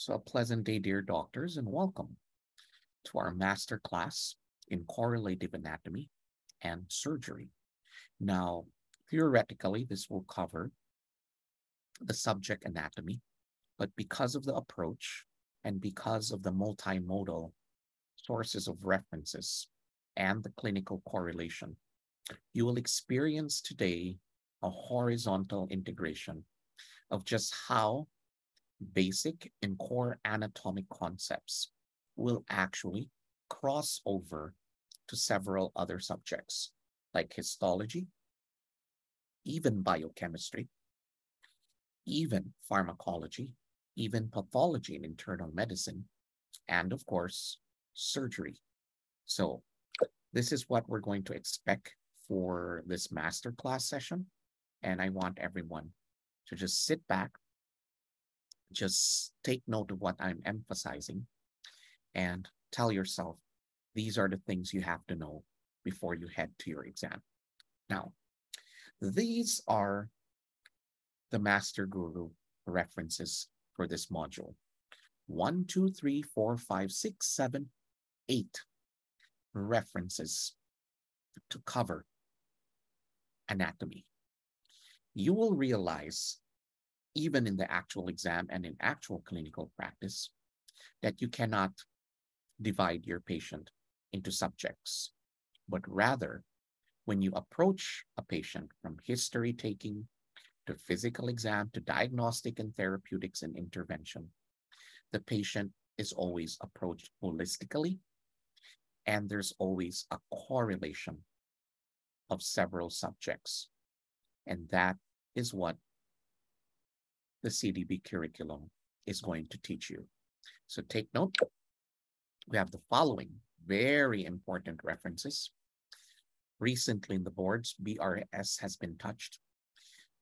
So a pleasant day, dear doctors, and welcome to our master class in correlative anatomy and surgery. Now, theoretically, this will cover the subject anatomy, but because of the approach and because of the multimodal sources of references and the clinical correlation, you will experience today a horizontal integration of just how basic and core anatomic concepts will actually cross over to several other subjects like histology, even biochemistry, even pharmacology, even pathology and internal medicine, and of course, surgery. So this is what we're going to expect for this masterclass session. And I want everyone to just sit back, just take note of what I'm emphasizing and tell yourself these are the things you have to know before you head to your exam. Now, these are the Master Guru references for this module. One, two, three, four, five, six, seven, eight references to cover anatomy. You will realize even in the actual exam and in actual clinical practice, that you cannot divide your patient into subjects, but rather, when you approach a patient from history taking to physical exam to diagnostic and therapeutics and intervention, the patient is always approached holistically, and there's always a correlation of several subjects. And that is what the CDB curriculum is going to teach you. So take note. We have the following very important references. Recently in the boards, BRS has been touched.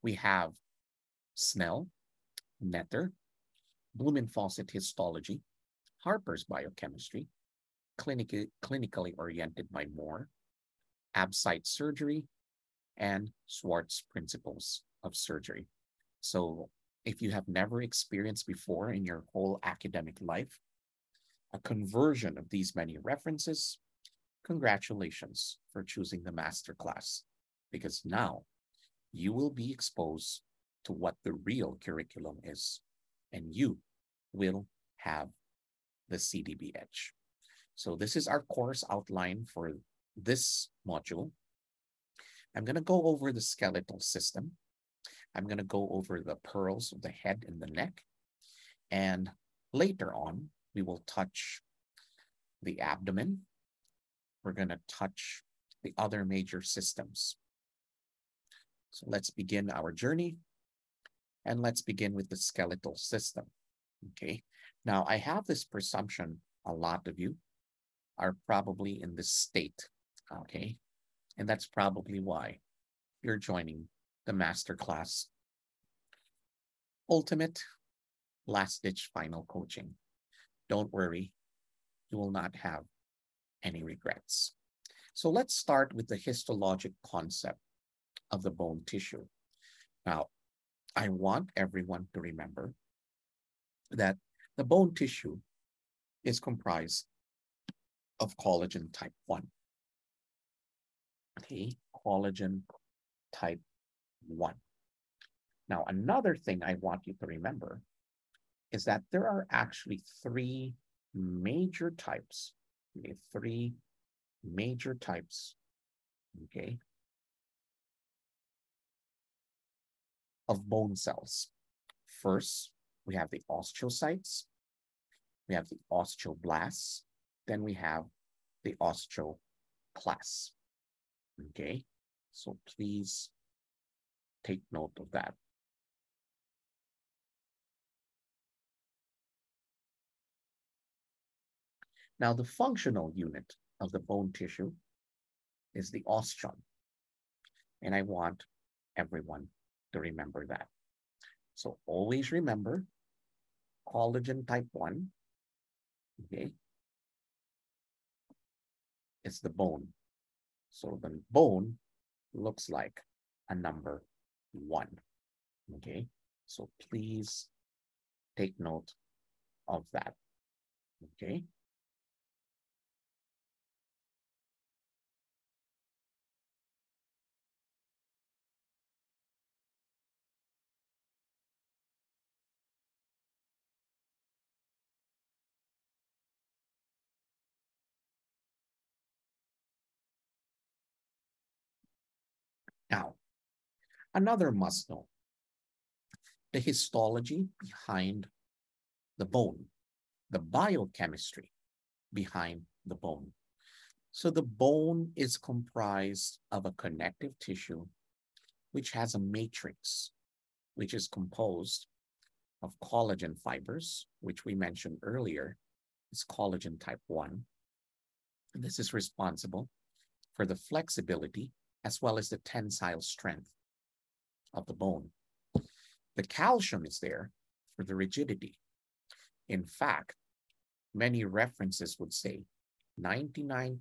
We have Snell, Netter, Bloom and Fawcett histology, Harper's biochemistry, clinically, clinically oriented by Moore, Absite surgery, and Schwartz principles of surgery. So if you have never experienced before in your whole academic life, a conversion of these many references, congratulations for choosing the master class, because now you will be exposed to what the real curriculum is, and you will have the CDB edge. So this is our course outline for this module. I'm going to go over the skeletal system I'm going to go over the pearls of the head and the neck. And later on, we will touch the abdomen. We're going to touch the other major systems. So let's begin our journey. And let's begin with the skeletal system. Okay. Now, I have this presumption a lot of you are probably in this state. Okay. And that's probably why you're joining the masterclass. Ultimate last ditch final coaching. Don't worry, you will not have any regrets. So let's start with the histologic concept of the bone tissue. Now, I want everyone to remember that the bone tissue is comprised of collagen type 1. Okay, collagen type one. Now, another thing I want you to remember is that there are actually three major types, okay, three major types, okay, of bone cells. First, we have the osteocytes, we have the osteoblasts, then we have the osteoclasts, okay? So please take note of that. Now, the functional unit of the bone tissue is the osteon. And I want everyone to remember that. So always remember collagen type 1, okay, is the bone. So the bone looks like a number one. Okay, so please take note of that. Okay. Another must know the histology behind the bone, the biochemistry behind the bone. So the bone is comprised of a connective tissue which has a matrix, which is composed of collagen fibers, which we mentioned earlier is collagen type 1. And this is responsible for the flexibility as well as the tensile strength of the bone. The calcium is there for the rigidity. In fact, many references would say 99%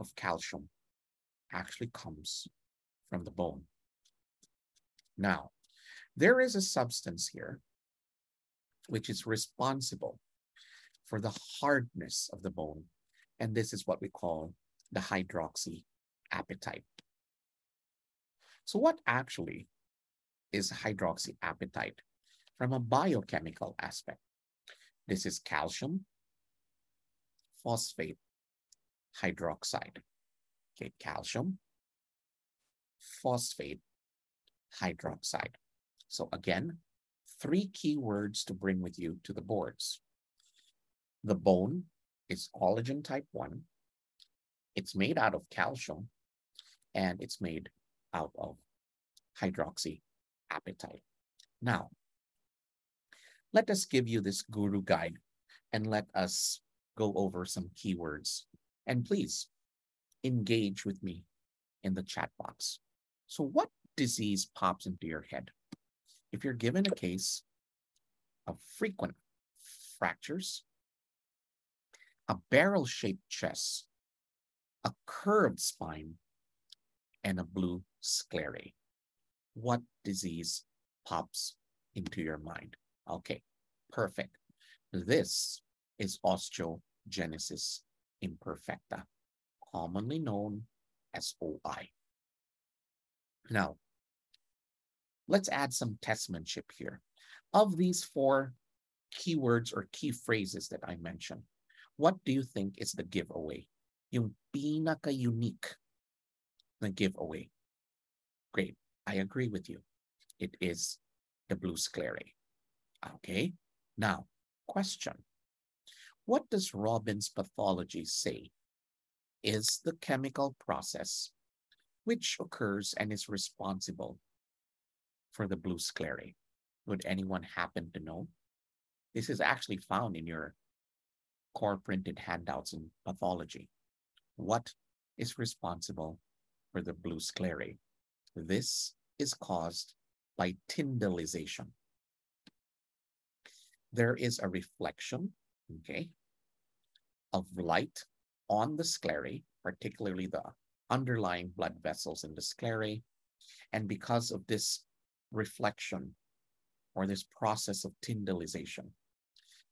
of calcium actually comes from the bone. Now, there is a substance here which is responsible for the hardness of the bone, and this is what we call the hydroxy apatite. So what actually is hydroxyapatite from a biochemical aspect? This is calcium, phosphate, hydroxide. Okay, calcium, phosphate, hydroxide. So again, three key words to bring with you to the boards. The bone is collagen type 1. It's made out of calcium and it's made out of hydroxyapatite. Now, let us give you this guru guide and let us go over some keywords. And please engage with me in the chat box. So, what disease pops into your head? If you're given a case of frequent fractures, a barrel shaped chest, a curved spine, and a blue sclerae. What disease pops into your mind? Okay, perfect. This is osteogenesis imperfecta, commonly known as OI. Now, let's add some testmanship here. Of these four keywords or key phrases that I mentioned, what do you think is the giveaway? Yung pinaka-unique the giveaway. Great. I agree with you. It is the blue sclerae. Okay. Now, question. What does Robbins pathology say is the chemical process which occurs and is responsible for the blue sclerae? Would anyone happen to know? This is actually found in your core printed handouts in pathology. What is responsible for the blue sclerae. This is caused by tyndallization. There is a reflection, okay, of light on the sclerae, particularly the underlying blood vessels in the sclerae. And because of this reflection or this process of tyndallization,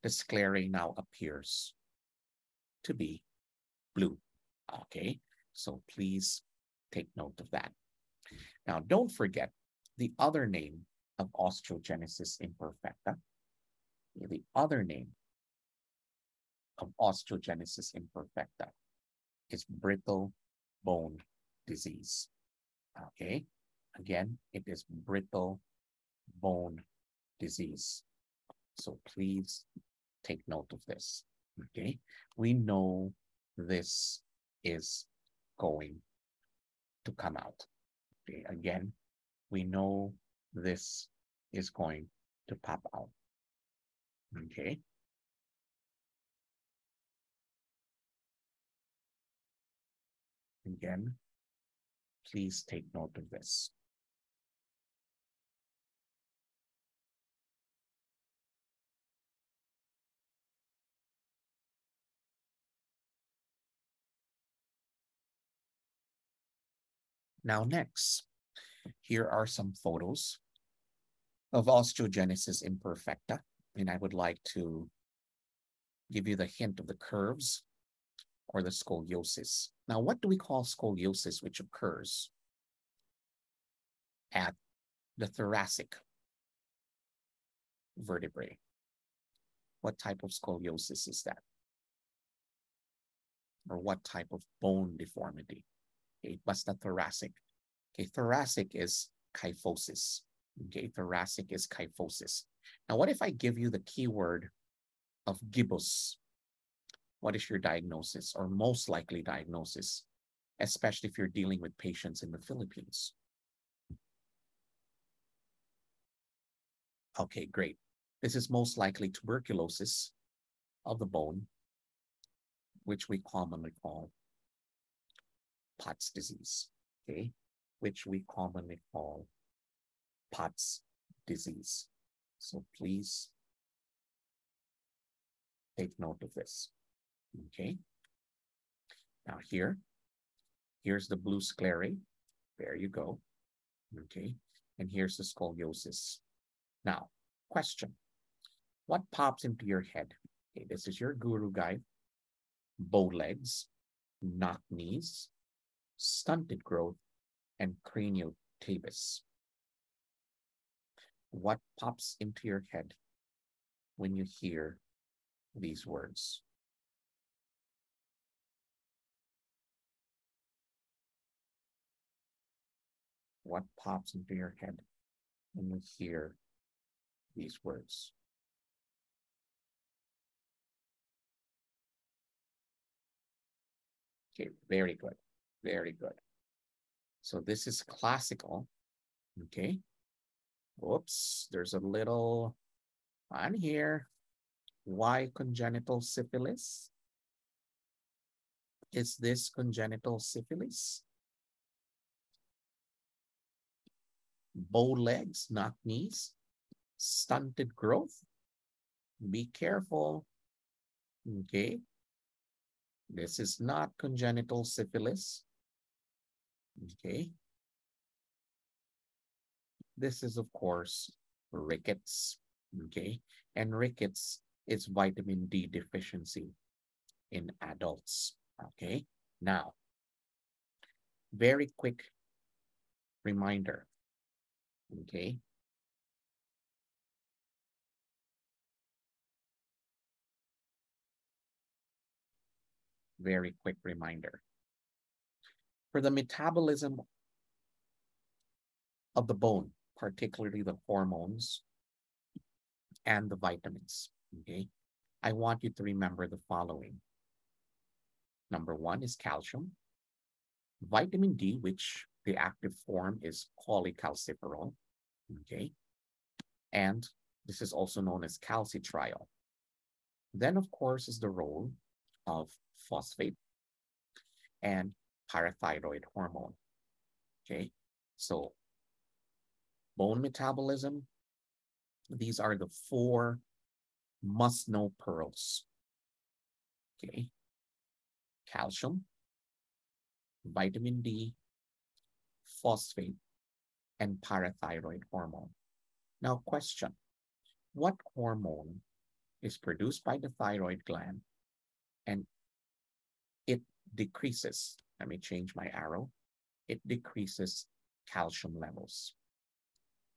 the sclerae now appears to be blue. Okay, so please take note of that. Now, don't forget the other name of osteogenesis imperfecta. The other name of osteogenesis imperfecta is brittle bone disease. Okay, again, it is brittle bone disease. So please take note of this. Okay, we know this is going to come out. Okay, again, we know this is going to pop out. Okay. Again, please take note of this. Now next, here are some photos of osteogenesis imperfecta and I would like to give you the hint of the curves or the scoliosis. Now, what do we call scoliosis which occurs at the thoracic vertebrae? What type of scoliosis is that? Or what type of bone deformity? Okay, what's the thoracic. Okay, thoracic is kyphosis. Okay, thoracic is kyphosis. Now, what if I give you the keyword of gibbus? What is your diagnosis or most likely diagnosis, especially if you're dealing with patients in the Philippines? Okay, great. This is most likely tuberculosis of the bone, which we commonly call Pott's disease, okay? Which we commonly call Pott's disease. So please take note of this, okay? Now here, here's the blue sclerae. There you go, okay? And here's the scoliosis. Now, question. What pops into your head? Okay, this is your guru guide. Bow legs, knock knees, stunted growth, and cranial tabes. What pops into your head when you hear these words? What pops into your head when you hear these words? Okay, very good. Very good. So this is classical. Okay. Whoops, there's a little on here. Why congenital syphilis? Is this congenital syphilis? Bow legs, not knees. Stunted growth. Be careful. Okay. This is not congenital syphilis. Okay. This is, of course, rickets. Okay. And rickets is vitamin D deficiency in adults. Okay. Now, very quick reminder. Okay. very quick reminder. For the metabolism of the bone, particularly the hormones and the vitamins, okay, I want you to remember the following. Number one is calcium, vitamin D, which the active form is cholecalciferol, okay, and this is also known as calcitriol. Then, of course, is the role of phosphate and parathyroid hormone. Okay, so bone metabolism, these are the four must know pearls. Okay, calcium, vitamin D, phosphate, and parathyroid hormone. Now, question What hormone is produced by the thyroid gland and it decreases. Let me change my arrow. It decreases calcium levels.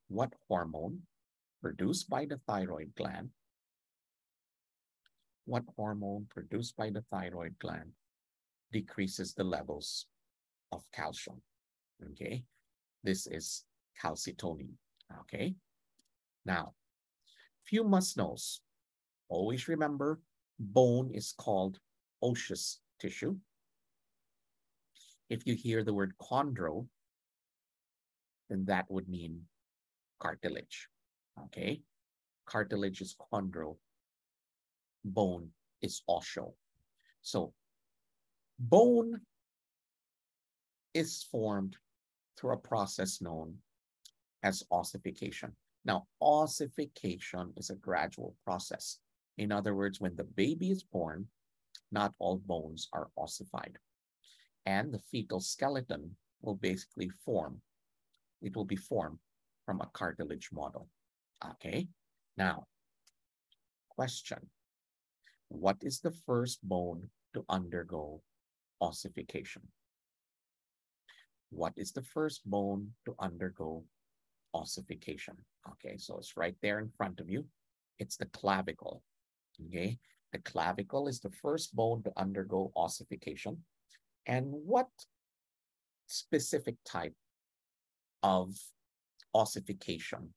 What hormone produced by the thyroid gland? What hormone produced by the thyroid gland decreases the levels of calcium? Okay, this is calcitonin. Okay, now, few must knows. Always remember, bone is called osseous tissue. If you hear the word chondro, then that would mean cartilage. Okay? Cartilage is chondro, bone is osseo. So, bone is formed through a process known as ossification. Now, ossification is a gradual process. In other words, when the baby is born, not all bones are ossified. And the fetal skeleton will basically form, it will be formed from a cartilage model. Okay, now, question. What is the first bone to undergo ossification? What is the first bone to undergo ossification? Okay, so it's right there in front of you. It's the clavicle. Okay, the clavicle is the first bone to undergo ossification. And what specific type of ossification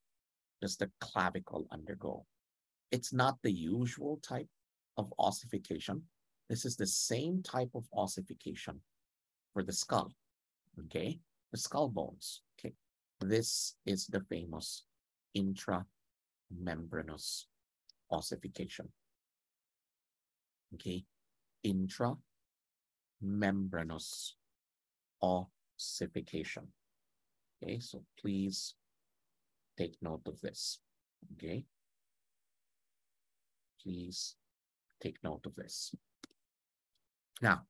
does the clavicle undergo? It's not the usual type of ossification. This is the same type of ossification for the skull, okay? The skull bones, okay? This is the famous intramembranous ossification, okay? Intramembranous ossification, okay? So please take note of this, okay? Please take note of this. Now,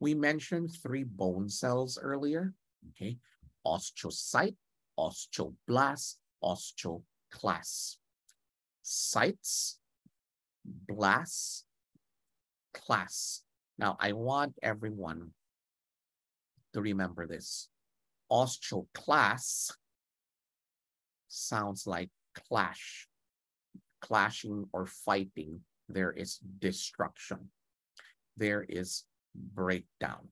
we mentioned three bone cells earlier, okay? Osteocyte, osteoblast, osteoclast. Sites, blasts, class. Now, I want everyone to remember this. Osteoclast sounds like clash, clashing or fighting. There is destruction. There is breakdown.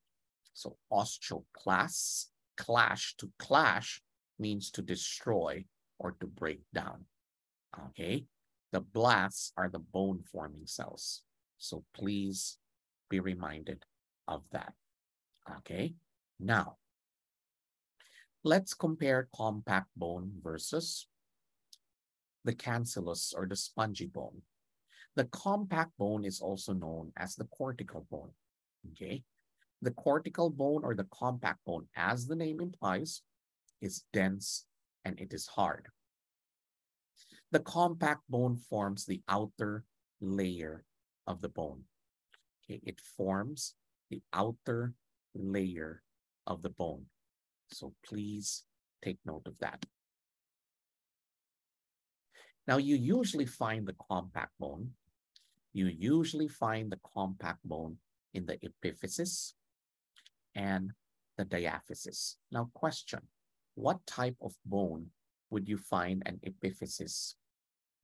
So osteoclast, clash to clash means to destroy or to break down. Okay, the blasts are the bone forming cells. So please be reminded of that. Okay, now let's compare compact bone versus the cancellous or the spongy bone. The compact bone is also known as the cortical bone. Okay. The cortical bone or the compact bone, as the name implies, is dense and it is hard. The compact bone forms the outer layer of the bone. Okay, it forms the outer layer of the bone. So please take note of that. Now you usually find the compact bone. You usually find the compact bone in the epiphysis and the diaphysis. Now question, what type of bone would you find an epiphysis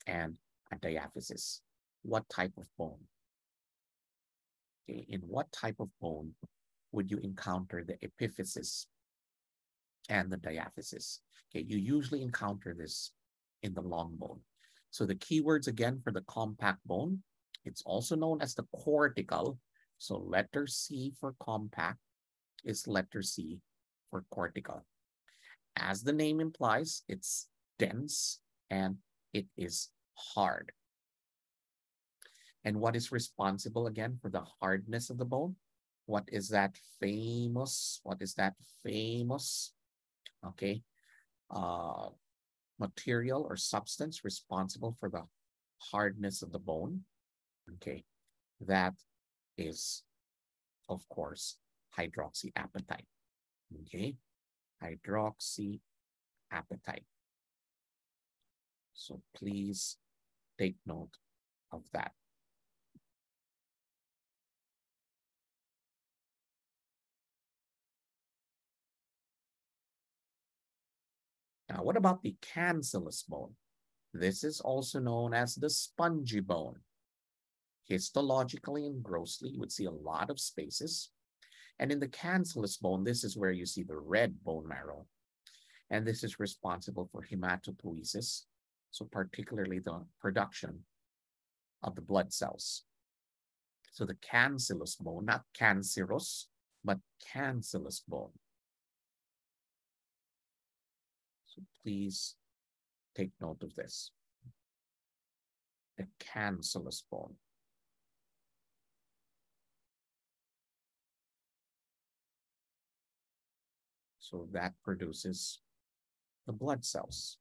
and a diaphysis? What type of bone? Okay, in what type of bone would you encounter the epiphysis and the diaphysis? Okay, you usually encounter this in the long bone. So the keywords again for the compact bone, it's also known as the cortical so letter C for compact is letter C for cortical. As the name implies, it's dense and it is hard. And what is responsible again for the hardness of the bone? What is that famous? What is that famous? Okay. Uh, material or substance responsible for the hardness of the bone. Okay. That is, of course, hydroxyapatite. Okay, hydroxyapatite. So please take note of that. Now, what about the cancellous bone? This is also known as the spongy bone histologically and grossly, you would see a lot of spaces. And in the cancellous bone, this is where you see the red bone marrow. And this is responsible for hematopoiesis, so particularly the production of the blood cells. So the cancellous bone, not cancerous, but cancellous bone. Please take note of this. The cancellous bone. So that produces the blood cells.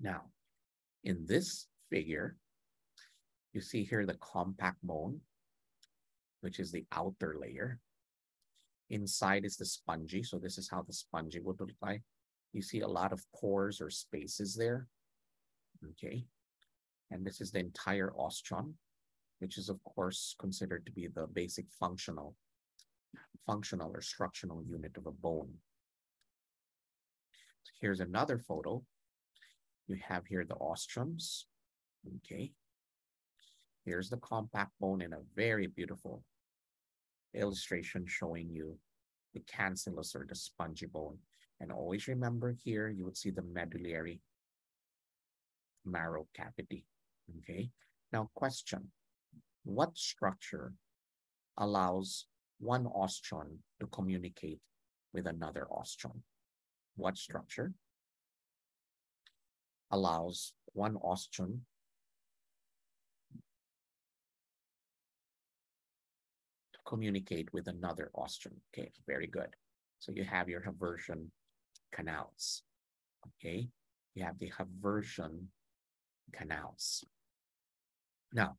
Now, in this figure, you see here the compact bone. which is the outer layer. Inside is the spongy. So this is how the spongy would look like. You see a lot of pores or spaces there. Okay. And this is the entire osteon, which is of course considered to be the basic functional, functional or structural unit of a bone. Here's another photo. You have here the osteons. Okay. Here's the compact bone in a very beautiful illustration showing you the cancellous or the spongy bone. And always remember here, you would see the medullary marrow cavity. Okay. Now question, what structure allows one osteon to communicate with another osteon? What structure allows one osteon communicate with another osteon. Okay, very good. So you have your haversian canals. Okay, you have the haversian canals. Now,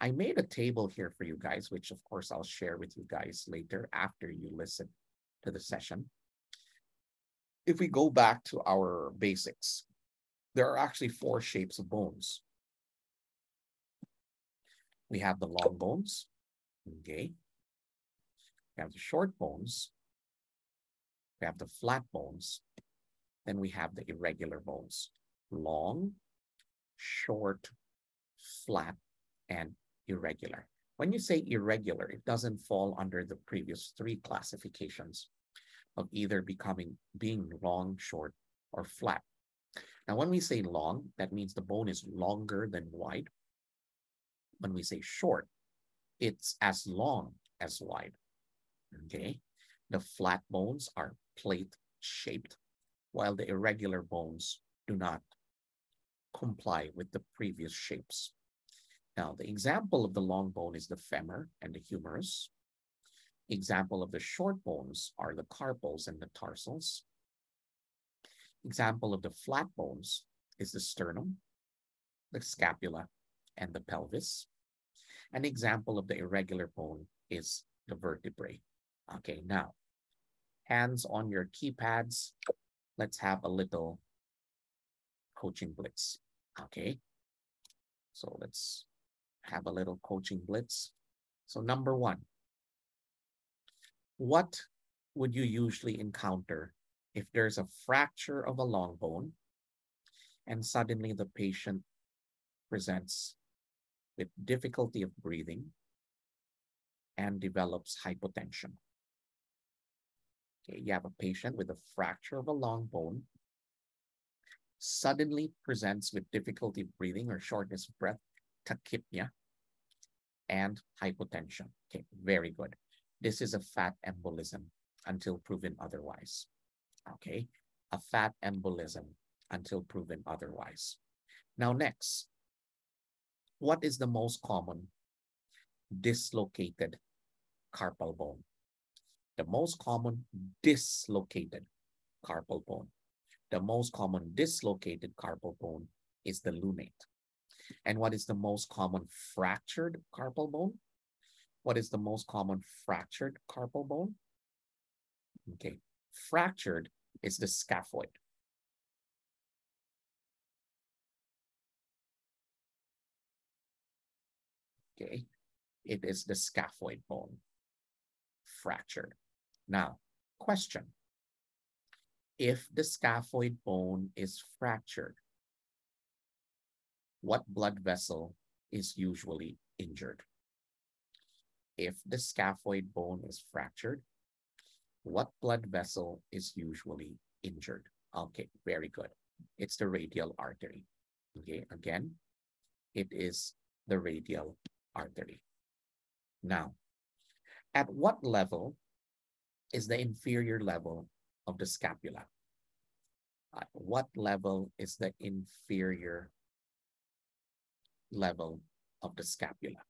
I made a table here for you guys, which of course I'll share with you guys later after you listen to the session. If we go back to our basics, there are actually four shapes of bones. We have the long bones, okay? We have the short bones. We have the flat bones. Then we have the irregular bones. Long, short, flat, and irregular. When you say irregular, it doesn't fall under the previous three classifications of either becoming being long, short, or flat. Now, when we say long, that means the bone is longer than wide. When we say short, it's as long as wide. Okay, the flat bones are plate shaped, while the irregular bones do not comply with the previous shapes. Now, the example of the long bone is the femur and the humerus. Example of the short bones are the carpals and the tarsals. Example of the flat bones is the sternum, the scapula, and the pelvis. An example of the irregular bone is the vertebrae. Okay, now, hands on your keypads. Let's have a little coaching blitz. Okay, so let's have a little coaching blitz. So number one, what would you usually encounter if there's a fracture of a long bone and suddenly the patient presents with difficulty of breathing and develops hypotension? Okay, you have a patient with a fracture of a long bone, suddenly presents with difficulty breathing or shortness of breath, tachypnea, and hypotension. Okay, very good. This is a fat embolism until proven otherwise. Okay, a fat embolism until proven otherwise. Now next, what is the most common dislocated carpal bone? the most common dislocated carpal bone. The most common dislocated carpal bone is the lunate. And what is the most common fractured carpal bone? What is the most common fractured carpal bone? Okay, fractured is the scaphoid. Okay, it is the scaphoid bone, fractured. Now, question. If the scaphoid bone is fractured, what blood vessel is usually injured? If the scaphoid bone is fractured, what blood vessel is usually injured? Okay, very good. It's the radial artery. Okay, again, it is the radial artery. Now, at what level is the inferior level of the scapula. Uh, what level is the inferior level of the scapula?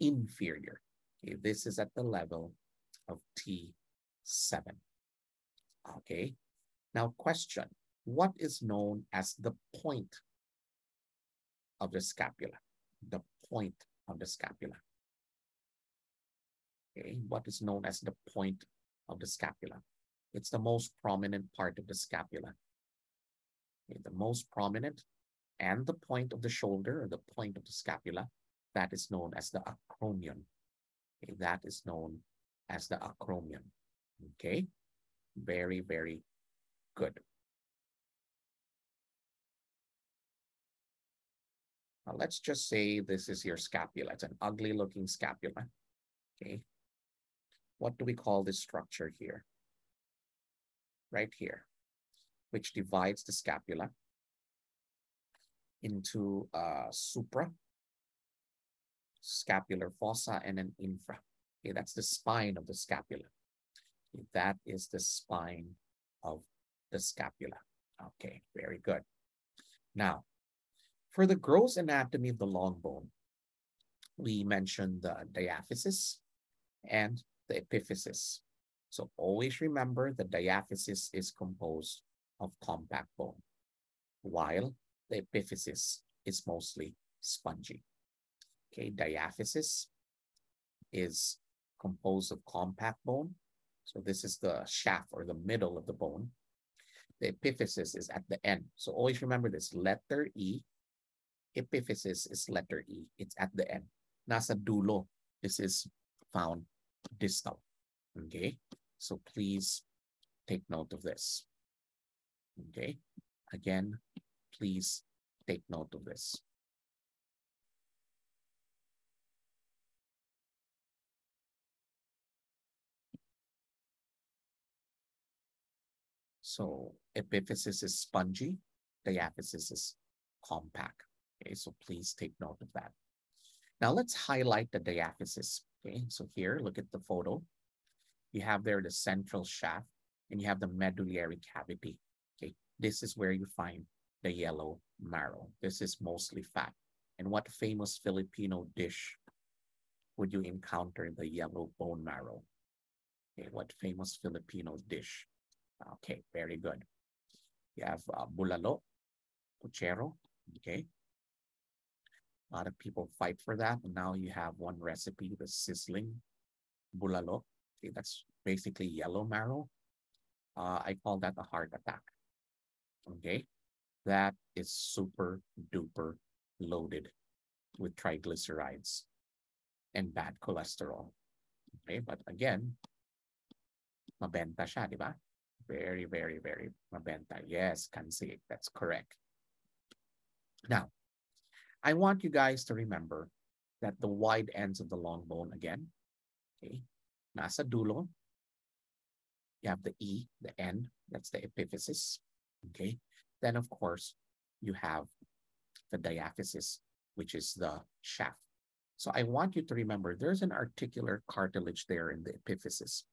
Inferior. Okay, this is at the level of T7. Okay, now question, what is known as the point of the scapula? The point of the scapula. okay, what is known as the point of the scapula. It's the most prominent part of the scapula. Okay, the most prominent and the point of the shoulder or the point of the scapula, that is known as the acromion. Okay, that is known as the acromion. Okay, very, very good. Now let's just say this is your scapula. It's an ugly looking scapula. Okay. What do we call this structure here? Right here, which divides the scapula into a supra, scapular fossa, and an infra. Okay, that's the spine of the scapula. That is the spine of the scapula. Okay, very good. Now, for the gross anatomy of the long bone, we mentioned the diaphysis and the epiphysis. So always remember the diaphysis is composed of compact bone, while the epiphysis is mostly spongy. Okay, diaphysis is composed of compact bone. So this is the shaft or the middle of the bone. The epiphysis is at the end. So always remember this, letter E, epiphysis is letter E. It's at the end. Nasa dulo. This is found distal. Okay, so please take note of this. Okay, again, please take note of this. So epiphysis is spongy, diaphysis is compact. Okay, so please take note of that. Now let's highlight the diaphysis. Okay, so here, look at the photo. You have there the central shaft and you have the medullary cavity. Okay, this is where you find the yellow marrow. This is mostly fat. And what famous Filipino dish would you encounter the yellow bone marrow? Okay, what famous Filipino dish? Okay, very good. You have uh, bulalo, puchero, okay? A lot of people fight for that. Now you have one recipe, the sizzling bulalo. Okay, that's basically yellow marrow. Uh, I call that a heart attack. Okay, that is super duper loaded with triglycerides and bad cholesterol. Okay, but again, mabenta siya, di ba? Very, very, very mabenta. Yes, kansi, that's correct. Now, I want you guys to remember that the wide ends of the long bone again, okay, nasa dulo, you have the E, the N, that's the epiphysis, okay? Then, of course, you have the diaphysis, which is the shaft. So I want you to remember there's an articular cartilage there in the epiphysis.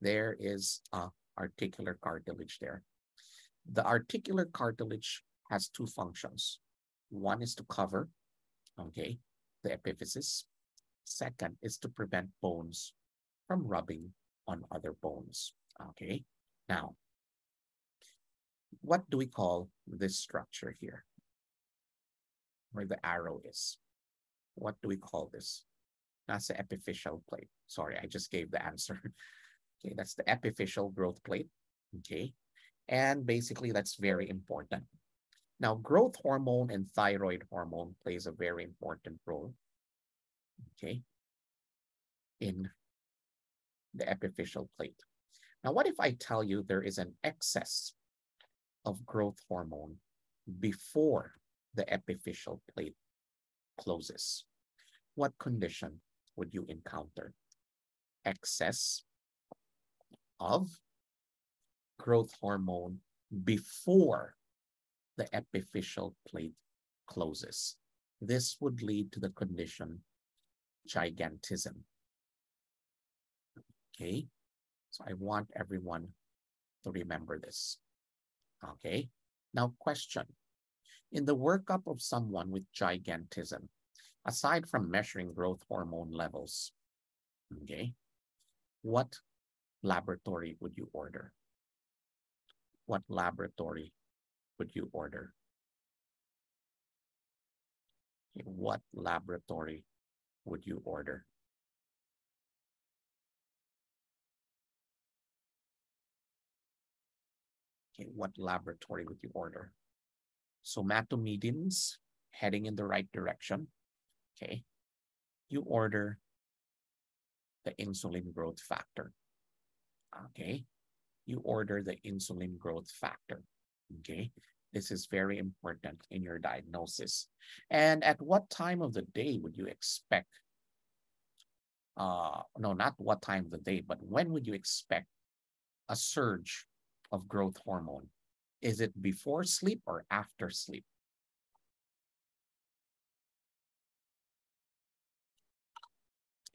There is a articular cartilage there. The articular cartilage has two functions. One is to cover, okay, the epiphysis. Second is to prevent bones from rubbing on other bones, okay? Now, what do we call this structure here? Where the arrow is. What do we call this? That's the epiphyseal plate. Sorry, I just gave the answer. okay, that's the epiphyseal growth plate. Okay, and basically that's very important. Now, growth hormone and thyroid hormone plays a very important role, okay, in the epiphyseal plate. Now, what if I tell you there is an excess of growth hormone before the epiphyseal plate closes? What condition would you encounter? Excess of growth hormone before the epiphyseal plate closes. This would lead to the condition gigantism. Okay, so I want everyone to remember this. Okay, now question. In the workup of someone with gigantism, aside from measuring growth hormone levels, okay, what laboratory would you order? What laboratory would you order? What laboratory would you order? Okay, what laboratory would you order? Somatomedians heading in the right direction. Okay. You order the insulin growth factor. Okay, you order the insulin growth factor. Okay, this is very important in your diagnosis. And at what time of the day would you expect? Uh, no, not what time of the day, but when would you expect a surge of growth hormone? Is it before sleep or after sleep?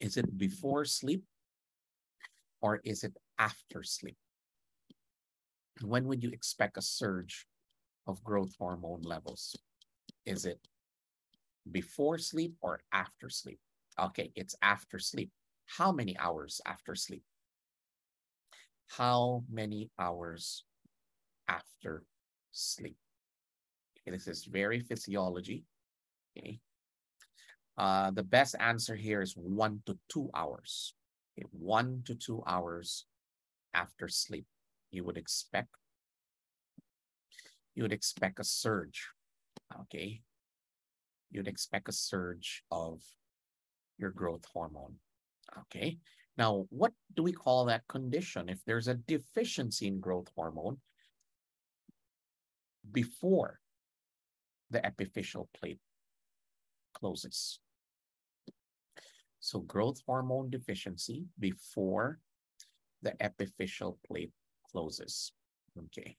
Is it before sleep or is it after sleep? When would you expect a surge of growth hormone levels? Is it before sleep or after sleep? Okay, it's after sleep. How many hours after sleep? How many hours after sleep? Okay, this is very physiology. Okay. Uh, the best answer here is one to two hours. Okay, one to two hours after sleep. You would expect you would expect a surge. Okay. You'd expect a surge of your growth hormone. Okay. Now, what do we call that condition? If there's a deficiency in growth hormone before the epiphyseal plate closes. So growth hormone deficiency before the epiphyseal plate closes. Okay.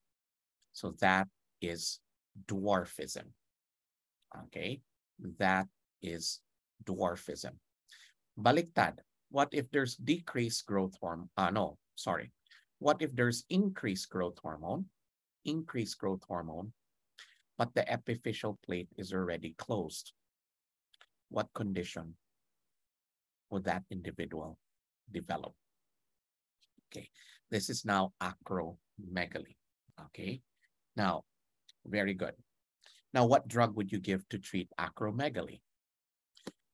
So that is dwarfism. Okay, that is dwarfism. Baliktad, what if there's decreased growth hormone? Uh, no, sorry. What if there's increased growth hormone, increased growth hormone, but the epiphyseal plate is already closed? What condition would that individual develop? Okay, this is now acromegaly. Okay, now very good. Now, what drug would you give to treat acromegaly?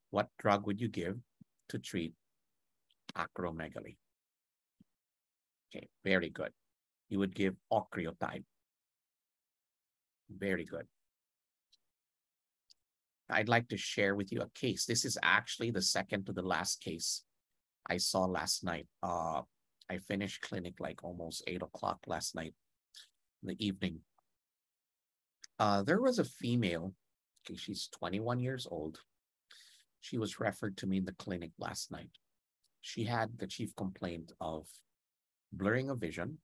What drug would you give to treat acromegaly? Okay, very good. You would give octreotide. Very good. I'd like to share with you a case. This is actually the second to the last case I saw last night. Uh, I finished clinic like almost eight o'clock last night in the evening. Uh, there was a female, okay, she's 21 years old. She was referred to me in the clinic last night. She had the chief complaint of blurring of vision.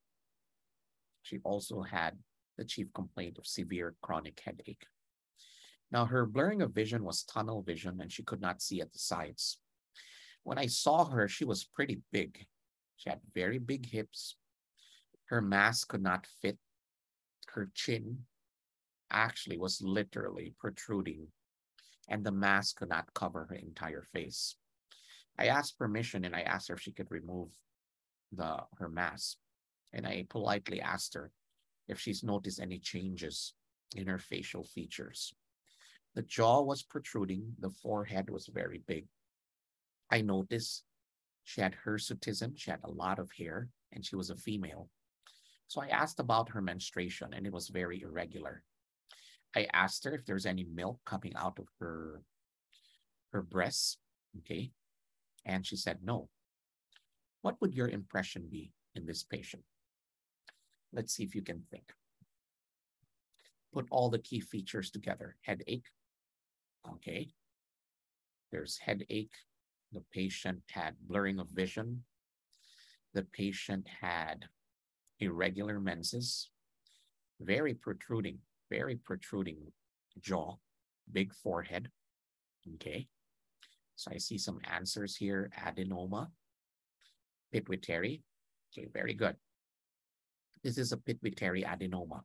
She also had the chief complaint of severe chronic headache. Now, her blurring of vision was tunnel vision and she could not see at the sides. When I saw her, she was pretty big. She had very big hips. Her mask could not fit her chin actually was literally protruding and the mask could not cover her entire face. I asked permission and I asked her if she could remove the her mask. And I politely asked her if she's noticed any changes in her facial features. The jaw was protruding, the forehead was very big. I noticed she had hirsutism, she had a lot of hair, and she was a female. So I asked about her menstruation, and it was very irregular. I asked her if there's any milk coming out of her her breasts, okay? And she said no. What would your impression be in this patient? Let's see if you can think. Put all the key features together. Headache, okay? There's headache. The patient had blurring of vision. The patient had irregular menses, very protruding very protruding jaw, big forehead. Okay. So I see some answers here. Adenoma, pituitary. Okay, very good. This is a pituitary adenoma,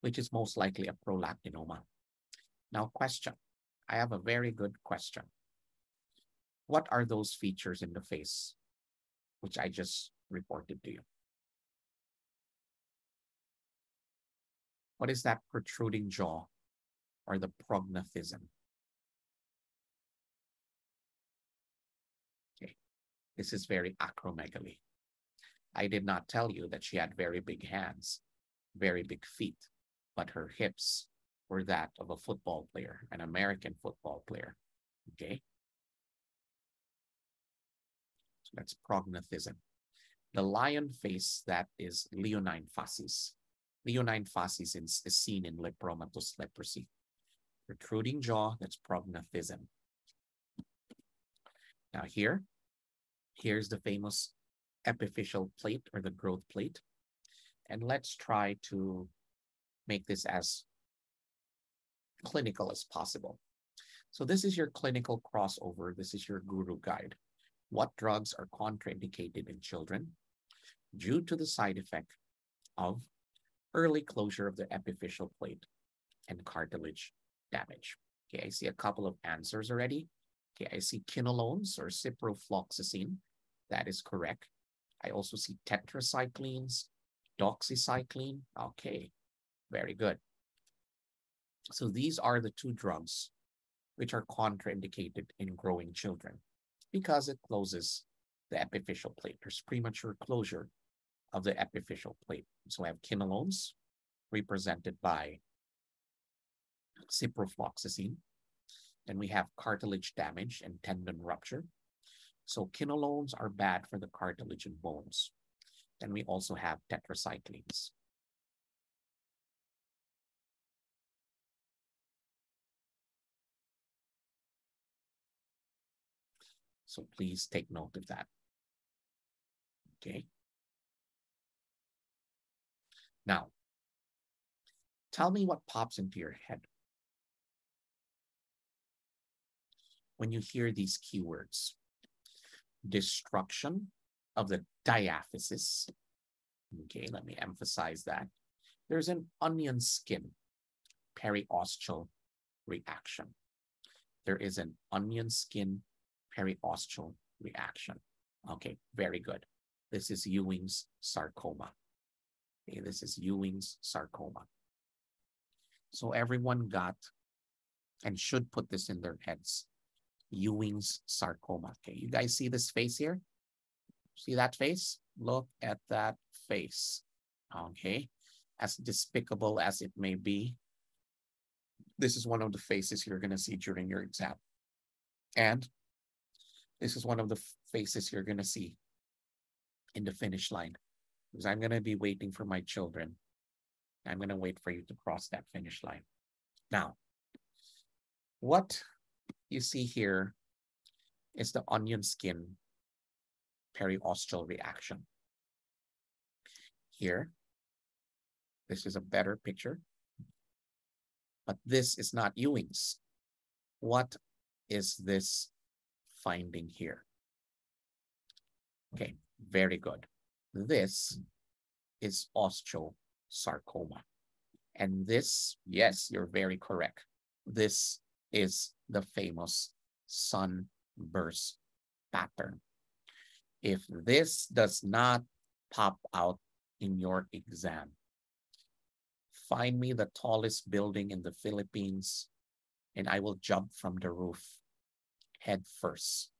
which is most likely a prolactinoma. Now, question. I have a very good question. What are those features in the face, which I just reported to you? What is that protruding jaw or the prognathism? Okay, this is very acromegaly. I did not tell you that she had very big hands. very big feet, but her hips were that of a football player, an American football player. Okay. That's prognathism. The lion face, that is leonine facies. Leonine facies is, is seen in lepromatous leprosy. Protruding jaw, that's prognathism. Now here, here's the famous epiphyseal plate or the growth plate. And let's try to make this as clinical as possible. So this is your clinical crossover. This is your guru guide. What drugs are contraindicated in children due to the side effect of early closure of the epiphyseal plate and cartilage damage? Okay, I see a couple of answers already. Okay, I see quinolones or ciprofloxacin. That is correct. I also see tetracyclines, doxycycline. Okay, very good. So these are the two drugs which are contraindicated in growing children because it closes the epiphyseal plate. There's premature closure of the epiphyseal plate. So we have quinolones represented by ciprofloxacin. Then we have cartilage damage and tendon rupture. So quinolones are bad for the cartilage and bones. Then we also have tetracyclines. So please take note of that. Okay. Now, tell me what pops into your head when you hear these keywords. Destruction of the diaphysis. Okay, let me emphasize that. There's an onion skin periosteal reaction. There is an onion skin periosteal reaction. Okay, very good. This is Ewing's sarcoma. Okay, this is Ewing's sarcoma. So everyone got and should put this in their heads. Ewing's sarcoma. Okay, you guys see this face here? See that face? Look at that face. Okay, as despicable as it may be, this is one of the faces you're going to see during your exam. And this is one of the faces you're going to see in the finish line because I'm going to be waiting for my children. I'm going to wait for you to cross that finish line. Now, what you see here is the onion skin periosteal reaction. Here, this is a better picture, but this is not Ewing's. What is this finding here? Okay, very good. This is osteosarcoma. And this, yes, you're very correct. This is the famous sunburst pattern. If this does not pop out in your exam, find me the tallest building in the Philippines and I will jump from the roof head first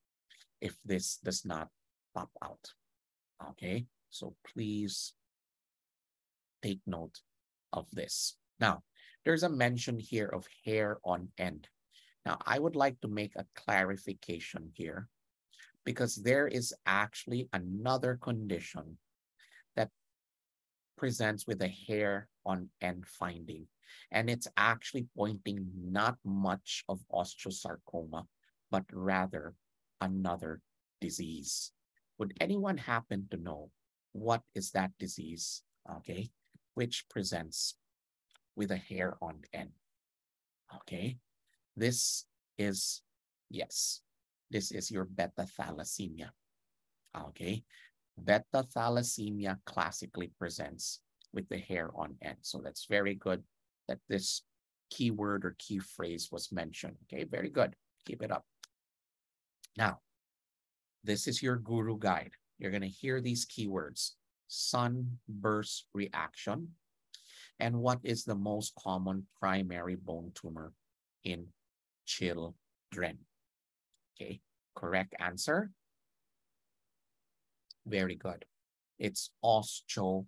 if this does not pop out. Okay, so please take note of this. Now, there's a mention here of hair on end. Now, I would like to make a clarification here because there is actually another condition that presents with a hair on end finding. And it's actually pointing not much of osteosarcoma, but rather another disease. Would anyone happen to know what is that disease, okay, which presents with a hair on end? Okay, this is, yes, this is your beta thalassemia. Okay, beta thalassemia classically presents with the hair on end. So that's very good that this keyword or key phrase was mentioned. Okay, very good. Keep it up. Now, this is your guru guide. You're going to hear these keywords sunburst reaction, and what is the most common primary bone tumor in children. Okay, correct answer. Very good. It's osteosarcoma.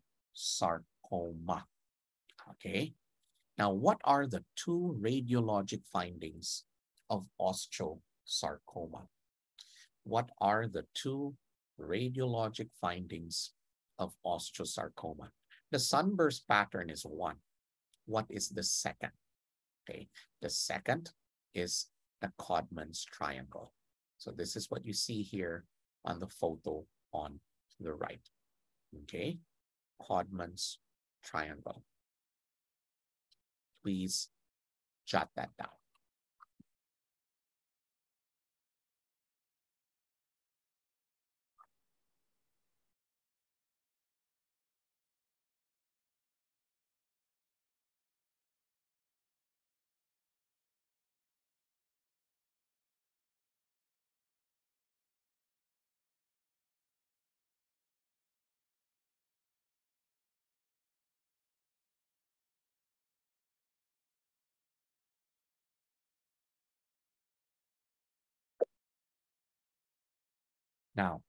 Okay. Now, what are the two radiologic findings of osteosarcoma? What are the two radiologic findings of osteosarcoma? The sunburst pattern is one. What is the second? Okay, the second is the Codman's triangle. So this is what you see here on the photo on the right. Okay, Codman's triangle. Please jot that down. Now,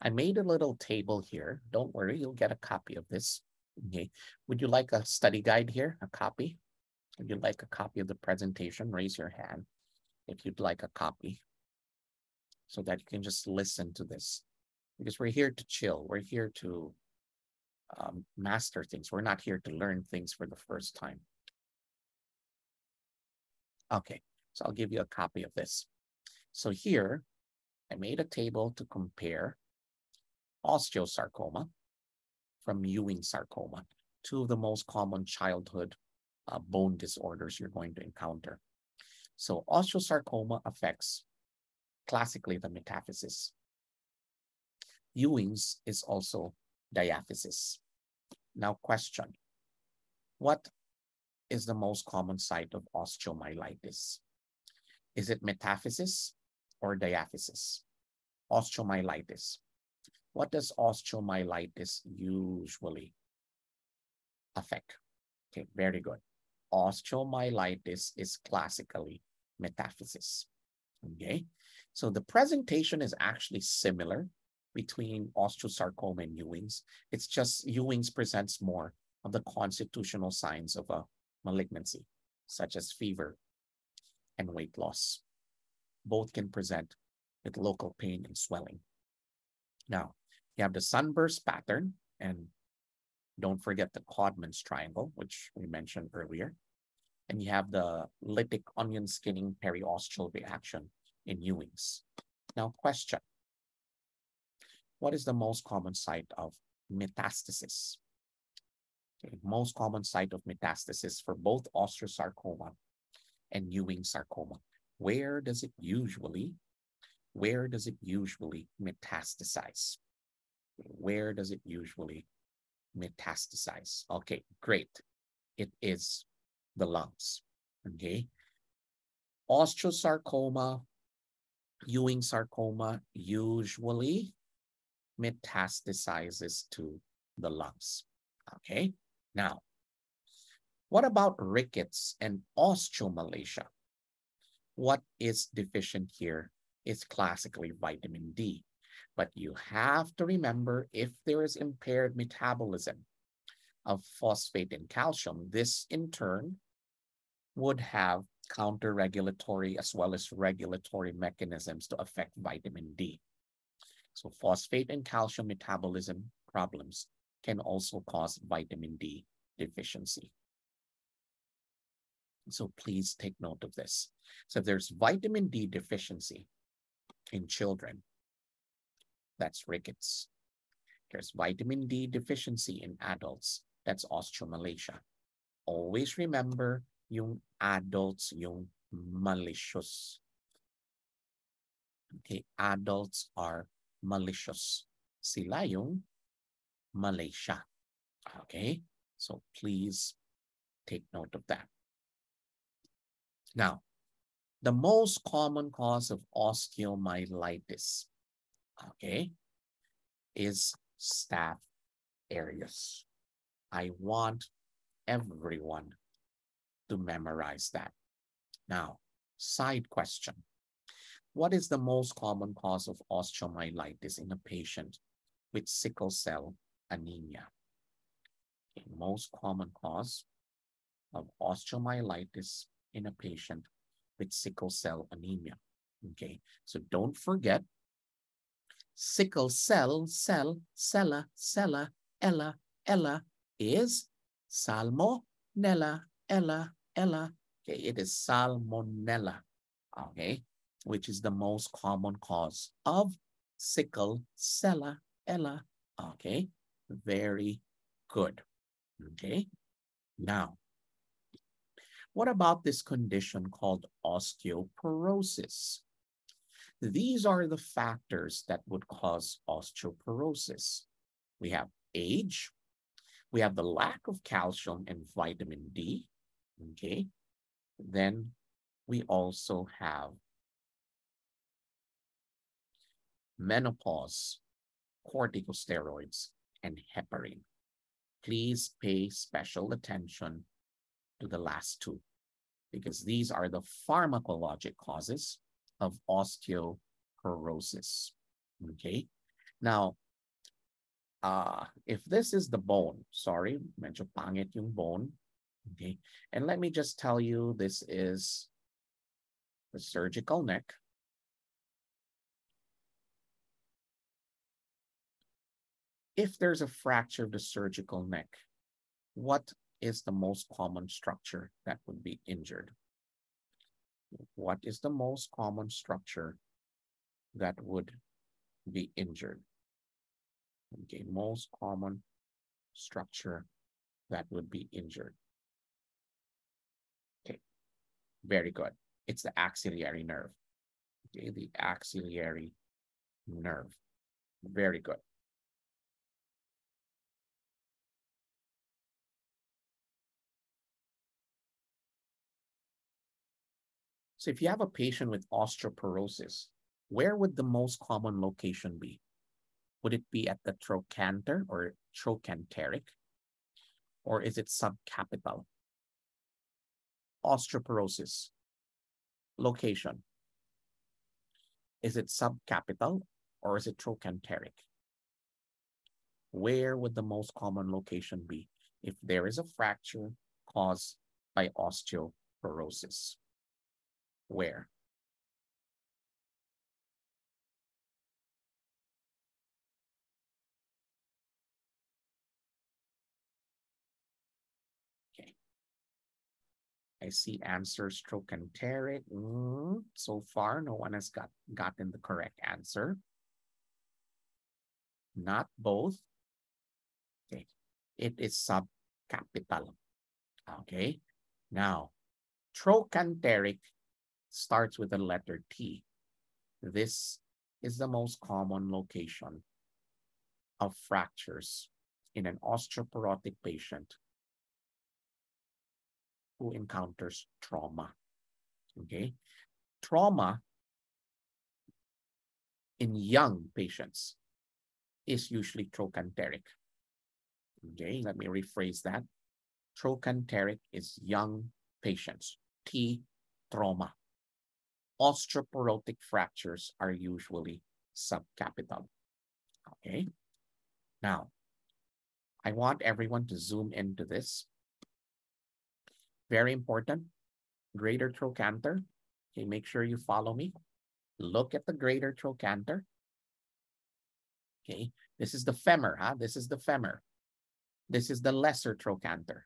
I made a little table here. Don't worry, you'll get a copy of this. Okay. Would you like a study guide here, a copy? Would you like a copy of the presentation? Raise your hand if you'd like a copy so that you can just listen to this. Because we're here to chill. We're here to um, master things. We're not here to learn things for the first time. Okay, so I'll give you a copy of this. So here, I made a table to compare osteosarcoma from Ewing sarcoma, two of the most common childhood uh, bone disorders you're going to encounter. So osteosarcoma affects classically the metaphysis. Ewing's is also diaphysis. Now question, what is the most common site of osteomyelitis? Is it metaphysis or diaphysis. Osteomyelitis. What does osteomyelitis usually affect? Okay, very good. Osteomyelitis is classically metaphysis. Okay, so the presentation is actually similar between osteosarcoma and Ewing's. It's just Ewing's presents more of the constitutional signs of a malignancy, such as fever and weight loss both can present with local pain and swelling. Now, you have the sunburst pattern, and don't forget the Codman's triangle, which we mentioned earlier. And you have the lytic onion skinning periosteal reaction in Ewing's. Now, question. What is the most common site of metastasis? Okay, most common site of metastasis for both osteosarcoma and Ewing sarcoma where does it usually, where does it usually metastasize? Where does it usually metastasize? Okay, great. It is the lungs, okay? Osteosarcoma, Ewing sarcoma usually metastasizes to the lungs, okay? Now, what about rickets and osteomalacia? What is deficient here is classically vitamin D. But you have to remember if there is impaired metabolism of phosphate and calcium, this in turn would have counter-regulatory as well as regulatory mechanisms to affect vitamin D. So phosphate and calcium metabolism problems can also cause vitamin D deficiency. So please take note of this. So if there's vitamin D deficiency in children, that's rickets. There's vitamin D deficiency in adults, that's osteomalacia. Always remember yung adults, yung malicious. Okay, adults are malicious. Sila yung Malaysia. Okay, so please take note of that. Now, the most common cause of osteomyelitis, okay, is staph aureus. I want everyone to memorize that. Now, side question. What is the most common cause of osteomyelitis in a patient with sickle cell anemia? The most common cause of osteomyelitis in a patient with sickle cell anemia. Okay, so don't forget sickle cell, cell, cella, cella, ella, ella is salmonella, ella, ella. Okay, it is salmonella, okay, which is the most common cause of sickle cell, ella, okay. Very good, okay. Now, what about this condition called osteoporosis? These are the factors that would cause osteoporosis. We have age, we have the lack of calcium and vitamin D, okay? Then we also have menopause, corticosteroids, and heparin. Please pay special attention to the last two because these are the pharmacologic causes of osteoporosis. Okay. Now, uh, if this is the bone, sorry, medyo pangit yung bone. Okay. And let me just tell you, this is the surgical neck. If there's a fracture of the surgical neck, what is the most common structure that would be injured? what is the most common structure that would be injured? Okay, most common structure that would be injured. Okay, very good. It's the axillary nerve. Okay, the axillary nerve. Very good. So if you have a patient with osteoporosis, where would the most common location be? Would it be at the trochanter or trochanteric? Or is it subcapital? Osteoporosis. Location. Is it subcapital or is it trochanteric? Where would the most common location be if there is a fracture caused by osteoporosis? Where? Okay. I see answer answers trochanteric. Mm, so far, no one has got gotten the correct answer. Not both. Okay. It is subcapital. Okay. Now, trochanteric starts with the letter T. This is the most common location of fractures in an osteoporotic patient who encounters trauma. Okay, trauma in young patients is usually trochanteric. Okay, let me rephrase that. Trochanteric is young patients, T trauma osteoporotic fractures are usually subcapital. Okay. Now, I want everyone to zoom into this. Very important. Greater trochanter. Okay, make sure you follow me. Look at the greater trochanter. Okay, this is the femur, huh? This is the femur. This is the lesser trochanter.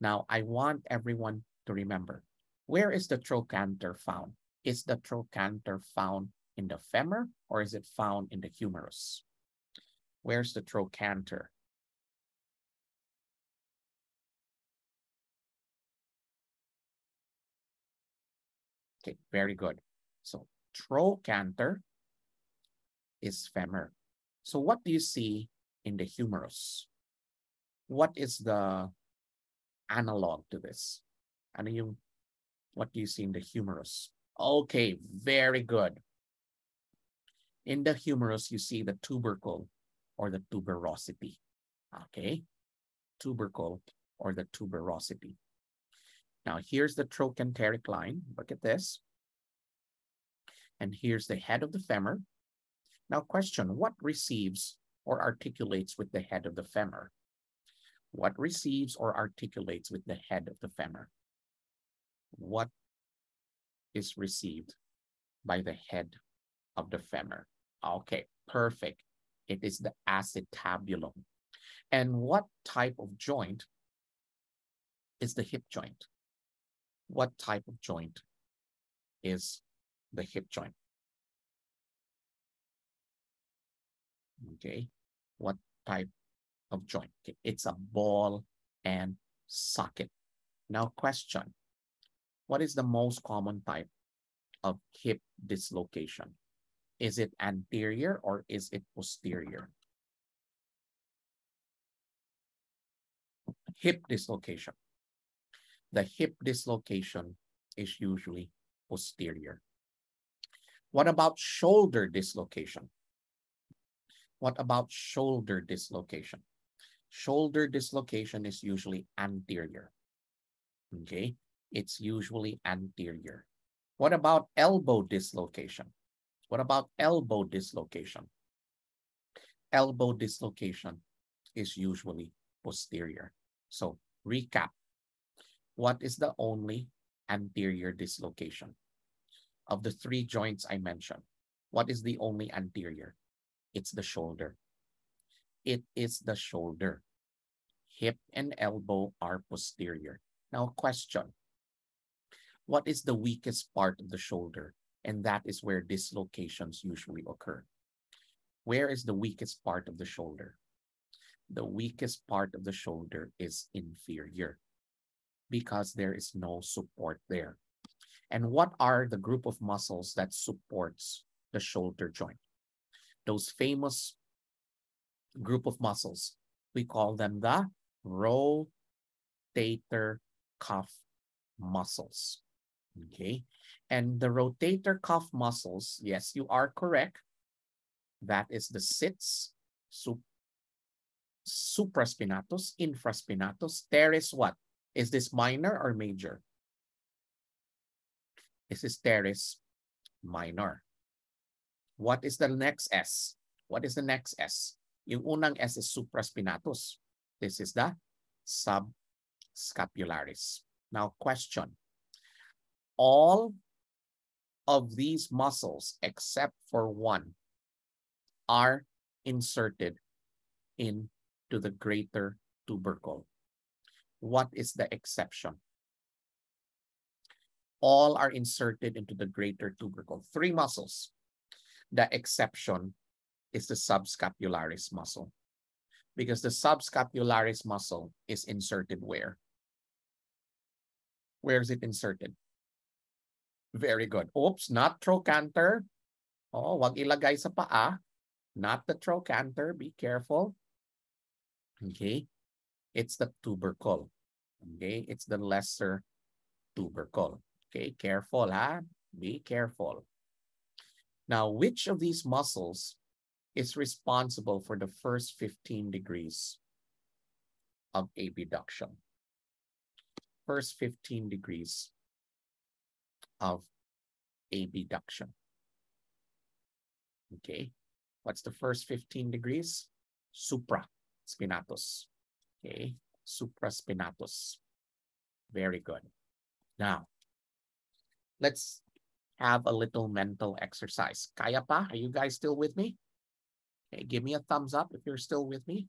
Now, I want everyone to remember, where is the trochanter found? Is the trochanter found in the femur or is it found in the humerus? Where's the trochanter? Okay, very good. So trochanter is femur. So what do you see in the humerus? What is the analog to this? Ano yung, what do you see in the humerus? Okay, very good. In the humerus, you see the tubercle or the tuberosity. Okay, tubercle or the tuberosity. Now, here's the trochanteric line. Look at this. And here's the head of the femur. Now, question, what receives or articulates with the head of the femur? What receives or articulates with the head of the femur? What is received by the head of the femur? Okay, perfect. It is the acetabulum. And what type of joint is the hip joint? What type of joint is the hip joint? Okay, what type of joint? Okay. It's a ball and socket. Now question, what is the most common type of hip dislocation? Is it anterior or is it posterior? Hip dislocation. The hip dislocation is usually posterior. What about shoulder dislocation? What about shoulder dislocation? Shoulder dislocation is usually anterior. Okay, it's usually anterior. What about elbow dislocation? What about elbow dislocation? Elbow dislocation is usually posterior. So recap. What is the only anterior dislocation? Of the three joints I mentioned, what is the only anterior? It's the shoulder. It is the shoulder. Hip and elbow are posterior. Now question, what is the weakest part of the shoulder? And that is where dislocations usually occur. Where is the weakest part of the shoulder? The weakest part of the shoulder is inferior because there is no support there. And what are the group of muscles that supports the shoulder joint? Those famous group of muscles, we call them the rotator cuff muscles. Okay. And the rotator cuff muscles, yes, you are correct. That is the sits, sup, supraspinatus, infraspinatus. Teres what? Is this minor or major? This is teres minor. What is the next S? What is the next S? Yung unang S is supraspinatus. This is the subscapularis. Now question. All of these muscles, except for one, are inserted into the greater tubercle. What is the exception? All are inserted into the greater tubercle. Three muscles. The exception is the subscapularis muscle because the subscapularis muscle is inserted where? Where is it inserted? Very good. Oops, not trochanter. Oh, wag ilagay sa paa. Not the trochanter. Be careful. Okay. It's the tubercle. Okay. It's the lesser tubercle. Okay. Careful, ha? Be careful. Now, which of these muscles is responsible for the first 15 degrees of abduction? First 15 degrees of abduction. Okay, what's the first 15 degrees? Supraspinatus. Okay, supraspinatus. Very good. Now, let's have a little mental exercise. Kaya pa? Are you guys still with me? Okay, give me a thumbs up if you're still with me.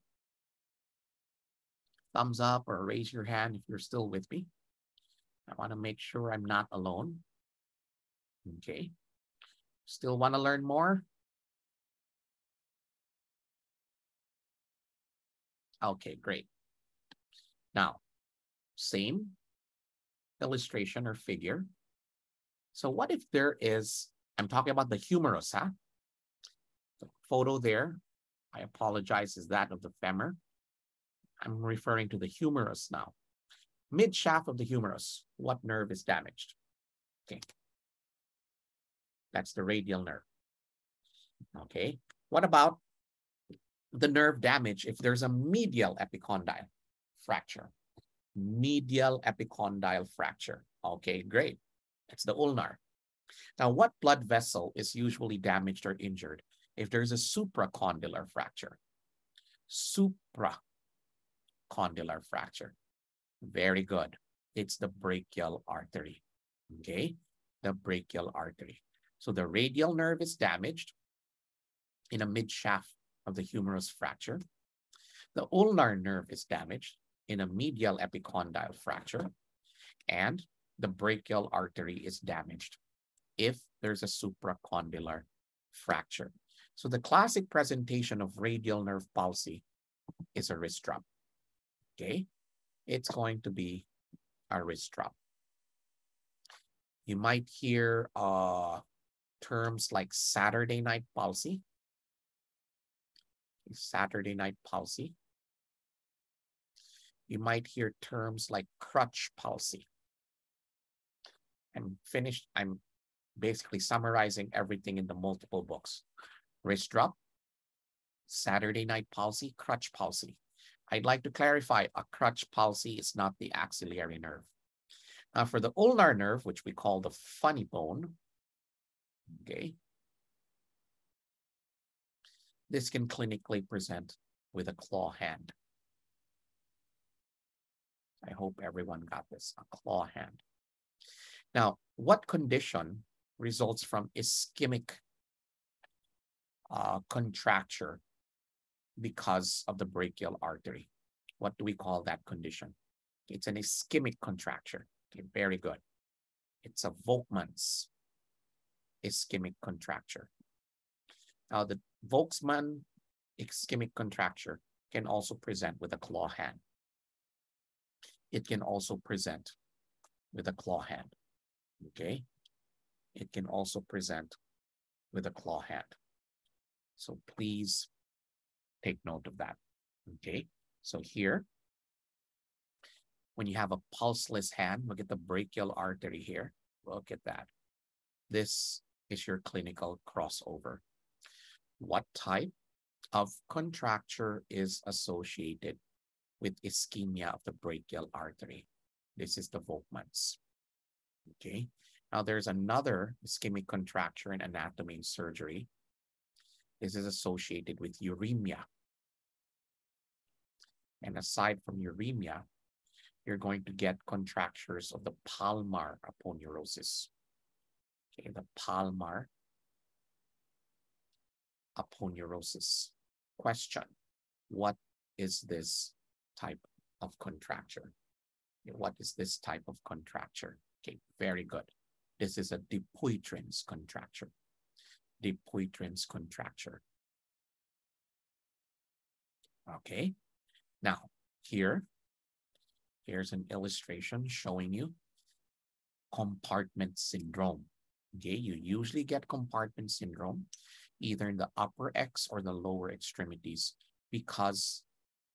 Thumbs up or raise your hand if you're still with me. I want to make sure I'm not alone. Okay. Still want to learn more? Okay, great. Now, same illustration or figure. So what if there is, I'm talking about the humerus, huh? The photo there, I apologize, is that of the femur. I'm referring to the humerus now. Mid shaft of the humerus, what nerve is damaged? Okay, that's the radial nerve. Okay, what about the nerve damage if there's a medial epicondyle fracture? Medial epicondyle fracture. Okay, great. That's the ulnar. Now, what blood vessel is usually damaged or injured if there's a supracondylar fracture? Supra condylar fracture. Very good. It's the brachial artery. Okay, the brachial artery. So the radial nerve is damaged in a mid shaft of the humerus fracture. The ulnar nerve is damaged in a medial epicondyle fracture. And the brachial artery is damaged if there's a supracondylar fracture. So the classic presentation of radial nerve palsy is a wrist drop. Okay, it's going to be a wrist drop. You might hear uh, terms like Saturday night palsy. Saturday night palsy. You might hear terms like crutch palsy. I'm finished. I'm basically summarizing everything in the multiple books. Wrist drop, Saturday night palsy, crutch palsy. I'd like to clarify a crutch palsy is not the axillary nerve. Now for the ulnar nerve, which we call the funny bone, okay, this can clinically present with a claw hand. I hope everyone got this, a claw hand. Now, what condition results from ischemic uh, contracture because of the brachial artery? What do we call that condition? It's an ischemic contracture. Okay, very good. It's a Volkmann's ischemic contracture. Now, the Volkmann ischemic contracture can also present with a claw hand. It can also present with a claw hand okay? It can also present with a claw hand. So please take note of that, okay? So here, when you have a pulseless hand, look at the brachial artery here. Look at that. This is your clinical crossover. What type of contracture is associated with ischemia of the brachial artery? This is the Volkmann's. Okay. Now there's another ischemic contracture in anatomy and surgery. This is associated with uremia. And aside from uremia, you're going to get contractures of the palmar aponeurosis. Okay, the palmar aponeurosis. Question, what is this type of contracture? What is this type of contracture? Okay, very good. This is a Dupuytren's contracture. Dupuytren's contracture. Okay, now here, here's an illustration showing you compartment syndrome. Okay, you usually get compartment syndrome either in the upper X or the lower extremities because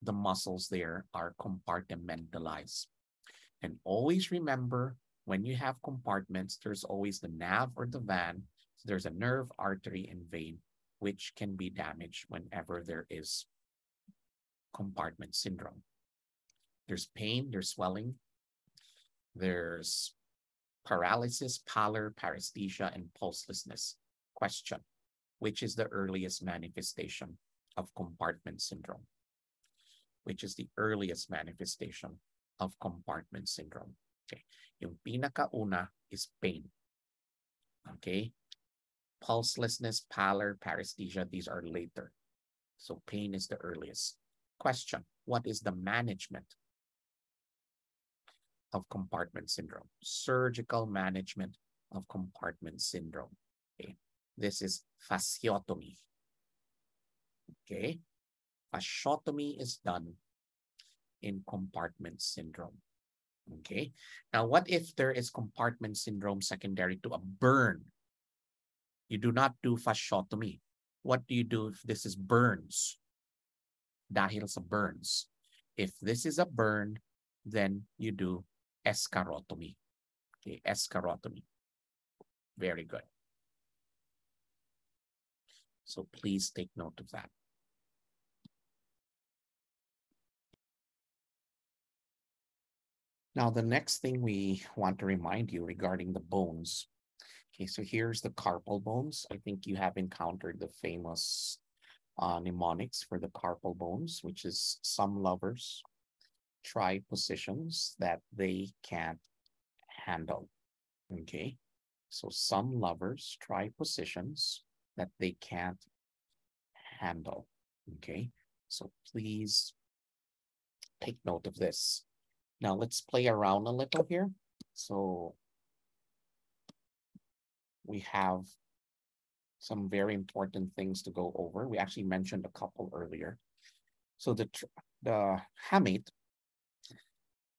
the muscles there are compartmentalized. And always remember when you have compartments, there's always the nav or the van. So there's a nerve, artery, and vein, which can be damaged whenever there is compartment syndrome. There's pain, there's swelling, there's paralysis, pallor, paresthesia, and pulselessness. Question, which is the earliest manifestation of compartment syndrome? Which is the earliest manifestation of compartment syndrome? Okay. Yung pinakauna is pain. Okay? Pulselessness, pallor, paresthesia, these are later. So pain is the earliest. Question, what is the management of compartment syndrome? Surgical management of compartment syndrome. Okay? This is fasciotomy. Okay? Fasciotomy is done in compartment syndrome. Okay. Now, what if there is compartment syndrome secondary to a burn? You do not do fasciotomy. What do you do if this is burns? Dahil sa burns. If this is a burn, then you do escharotomy. Okay, escharotomy. Very good. So please take note of that. Now, the next thing we want to remind you regarding the bones. Okay, so here's the carpal bones. I think you have encountered the famous uh, mnemonics for the carpal bones, which is some lovers try positions that they can't handle. Okay. So some lovers try positions that they can't handle. Okay. So please take note of this. Now let's play around a little here. So we have some very important things to go over. We actually mentioned a couple earlier. So the, the hamate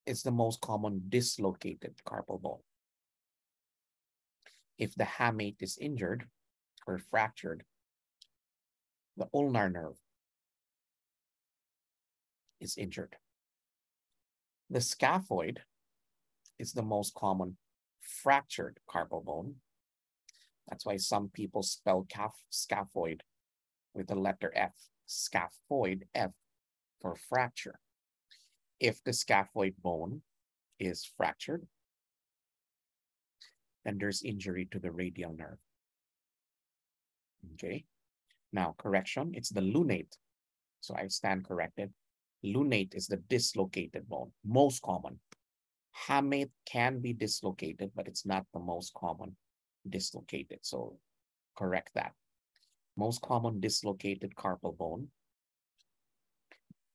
is the most common dislocated carpal bone. If the hamate is injured or fractured, the ulnar nerve is injured. The scaphoid is the most common fractured carpal bone. That's why some people spell calf, scaphoid with the letter F, scaphoid F for fracture. If the scaphoid bone is fractured, then there's injury to the radial nerve. Okay. Now, correction, it's the lunate. So I stand corrected. Lunate is the dislocated bone, most common. Hamate can be dislocated, but it's not the most common dislocated. So correct that. Most common dislocated carpal bone.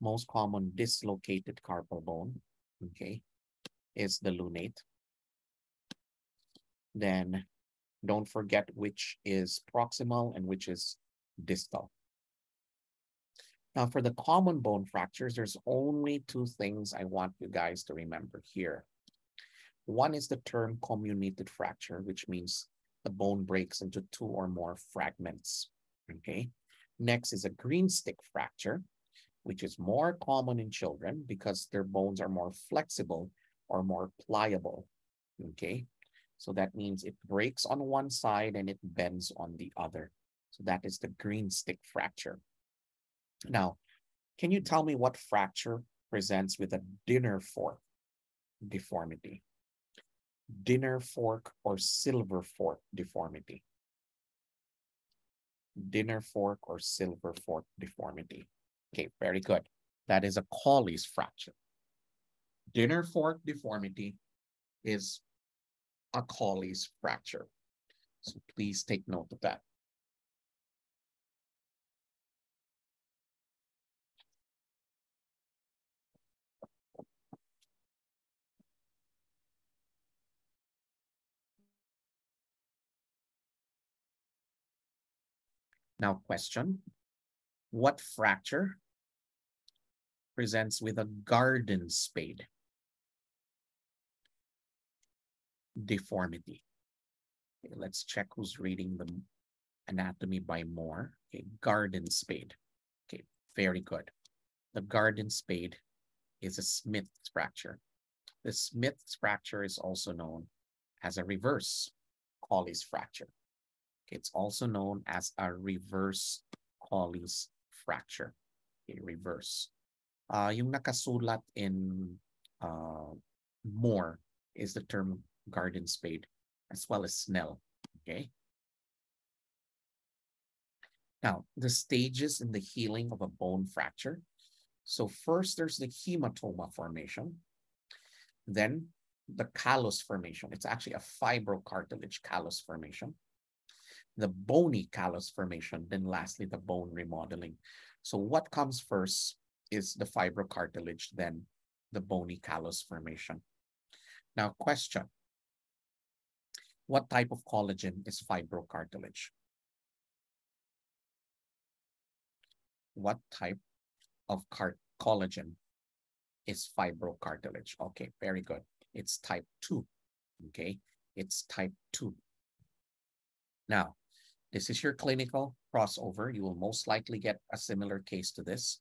Most common dislocated carpal bone, okay, is the lunate. Then don't forget which is proximal and which is distal. Now for the common bone fractures, there's only two things I want you guys to remember here. One is the term comminuted fracture, which means the bone breaks into two or more fragments, okay? Next is a green stick fracture, which is more common in children because their bones are more flexible or more pliable, okay? So that means it breaks on one side and it bends on the other. So that is the green stick fracture. Now, can you tell me what fracture presents with a dinner fork deformity? Dinner fork or silver fork deformity? Dinner fork or silver fork deformity. Okay, very good. That is a Colles fracture. Dinner fork deformity is a Colles fracture. So please take note of that. Now question, what fracture presents with a garden spade? Deformity. Okay, let's check who's reading the anatomy by Moore. Okay, garden spade. Okay, very good. The garden spade is a Smith's fracture. The Smith's fracture is also known as a reverse Colles fracture. It's also known as a reverse Colles fracture. Okay, reverse. Uh, yung nakasulat in uh, Moore is the term garden spade, as well as Snell. Okay. Now, the stages in the healing of a bone fracture. So first, there's the hematoma formation. Then the callus formation. It's actually a fibrocartilage callus formation the bony callus formation, then lastly, the bone remodeling. So what comes first is the fibrocartilage, then the bony callus formation. Now question, what type of collagen is fibrocartilage? What type of collagen is fibrocartilage? Okay, very good. It's type 2, okay? It's type 2. Now, this is your clinical crossover. You will most likely get a similar case to this.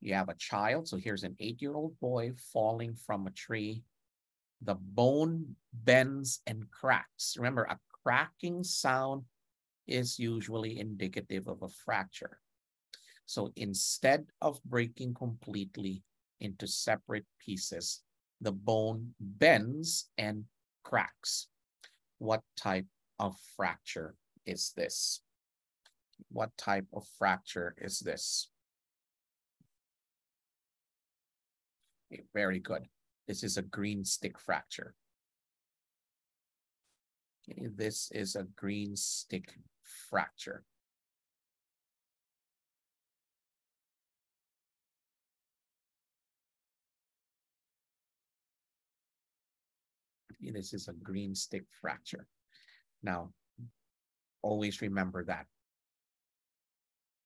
You have a child. So here's an eight-year-old boy falling from a tree. The bone bends and cracks. Remember, a cracking sound is usually indicative of a fracture. So instead of breaking completely into separate pieces, the bone bends and cracks. What type of fracture is this? What type of fracture is this? Okay, very good. This is a green stick fracture. Okay, this is a green stick fracture. This is a green stick fracture. Now, always remember that.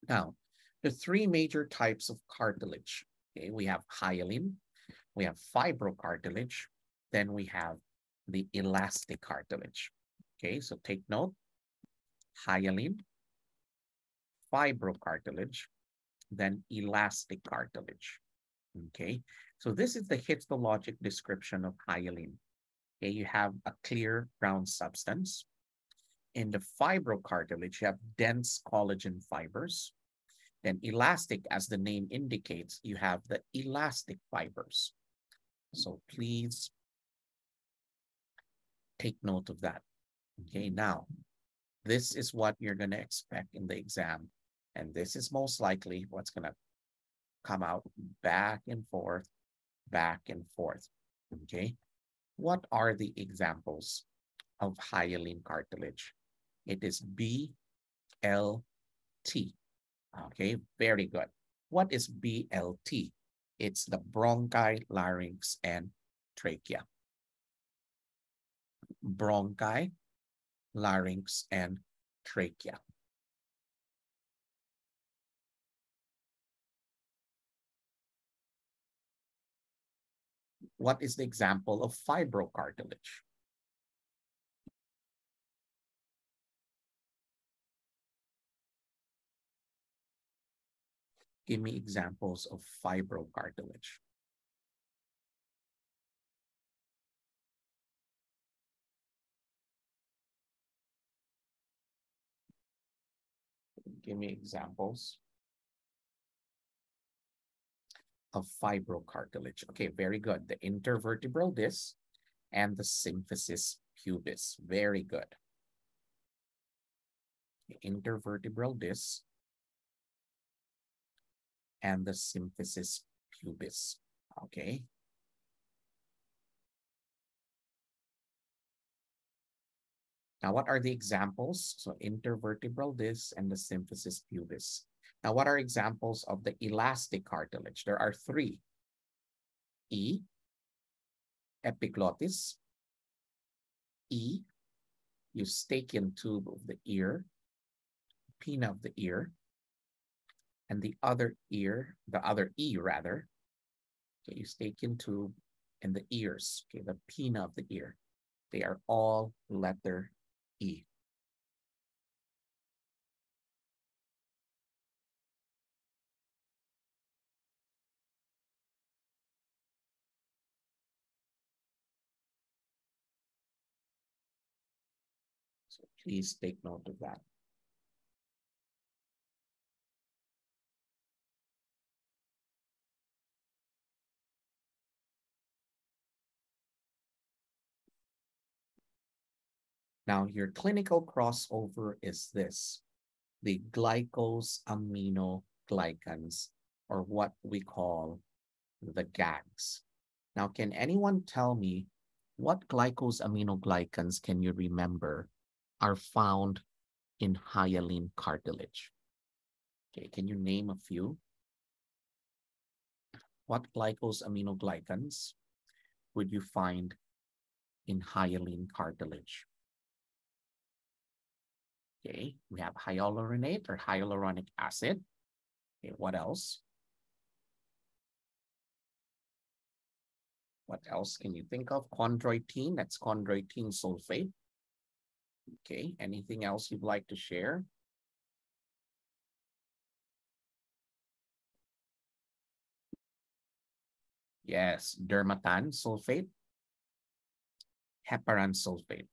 Now, the three major types of cartilage. Okay, we have hyaline, we have fibrocartilage, then we have the elastic cartilage. Okay, so take note, hyaline, fibrocartilage, then elastic cartilage. Okay, so this is the histologic description of hyaline. Okay, you have a clear ground substance. In the fibrocartilage, you have dense collagen fibers. Then elastic, as the name indicates, you have the elastic fibers. So please take note of that. Okay, now, this is what you're going to expect in the exam. And this is most likely what's going to come out back and forth, back and forth. Okay, what are the examples of hyaline cartilage? It is BLT. Okay, very good. What is BLT? It's the bronchi, larynx, and trachea. Bronchi, larynx, and trachea. What is the example of fibrocartilage? Give me examples of fibrocartilage. Give me examples of fibrocartilage. Okay, very good. The intervertebral disc and the symphysis pubis. Very good. The intervertebral disc and the symphysis pubis. Okay. Now, what are the examples? So intervertebral disc and the symphysis pubis. Now, what are examples of the elastic cartilage? There are three. E, epiglottis. E, eustachian tube of the ear, pinna of the ear, and the other ear, the other E rather, okay, eustachian tube and the ears, okay, the pinna of the ear. They are all letter E. So please take note of that. Now, your clinical crossover is this, the glycosaminoglycans, or what we call the GAGs. Now, can anyone tell me what glycosaminoglycans can you remember are found in hyaline cartilage? Okay, can you name a few? What glycosaminoglycans would you find in hyaline cartilage? Okay, we have hyaluronate or hyaluronic acid. Okay, what else? What else can you think of? Chondroitin, that's chondroitin sulfate. Okay, anything else you'd like to share? Yes, dermatan sulfate, heparan sulfate.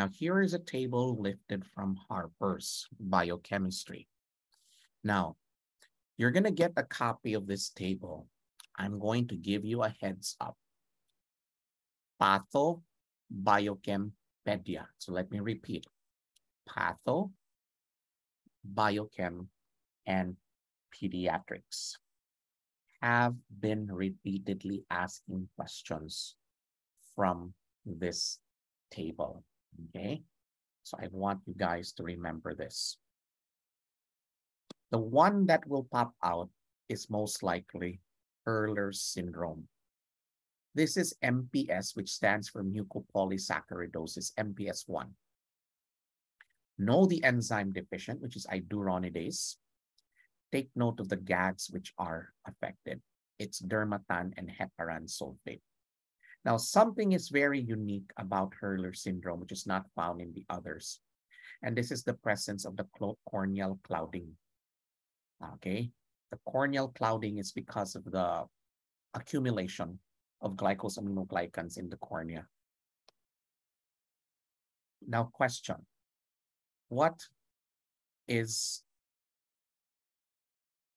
Now, here is a table lifted from Harper's biochemistry. Now, You're going to get a copy of this table. I'm going to give you a heads up. Patho Biochem-pedia. So let me repeat. Patho, Biochem, and Pediatrics have been repeatedly asking questions from this table, okay? So I want you guys to remember this. The one that will pop out is most likely Hurler's syndrome. This is MPS, which stands for mucopolysaccharidosis, MPS 1. Know the enzyme deficient, which is iduronidase. Take note of the GAGs which are affected. It's dermatan and heparan sulfate. Now, something is very unique about Hurler syndrome, which is not found in the others. And this is the presence of the corneal clouding okay? The corneal clouding is because of the accumulation of glycosaminoglycans in the cornea. Now question, what is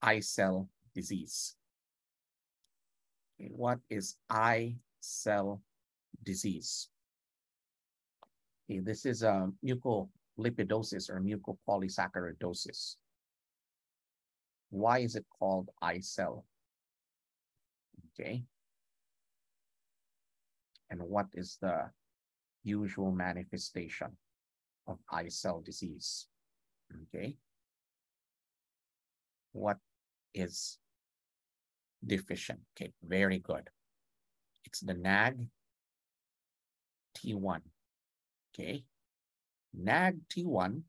I-cell disease? What is eye cell disease? Okay, this is a mucolipidosis or mucopolysaccharidosis. Why is it called I-cell? Okay. And what is the usual manifestation of I-cell disease? Okay. What is deficient? Okay, very good. It's the NAG T1. Okay. NAG T1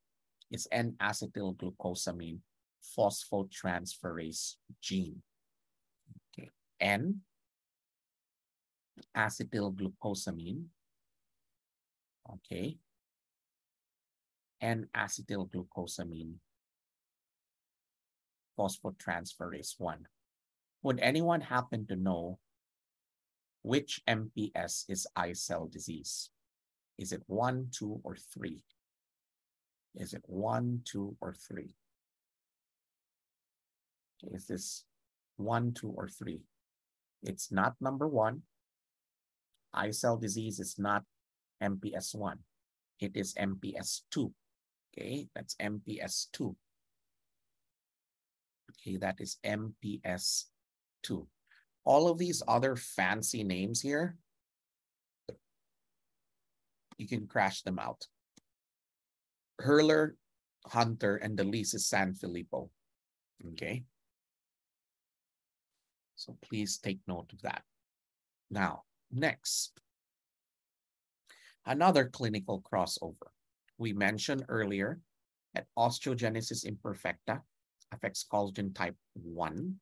is N-acetylglucosamine phosphotransferase gene. Okay. N, acetylglucosamine. Okay. N acetylglucosamine phosphotransferase 1. Would anyone happen to know which MPS is I-cell disease? Is it one, two, or three? Is it one, two, or three? Is this one, two, or three? It's not number one. Eye cell disease is not MPS 1. It is MPS 2. Okay, that's MPS 2. Okay, that is MPS 2. All of these other fancy names here, you can crash them out. Hurler, Hunter, and the least is Sanfilippo. Okay. So please take note of that. Now, next, another clinical crossover. We mentioned earlier that osteogenesis imperfecta affects collagen type 1.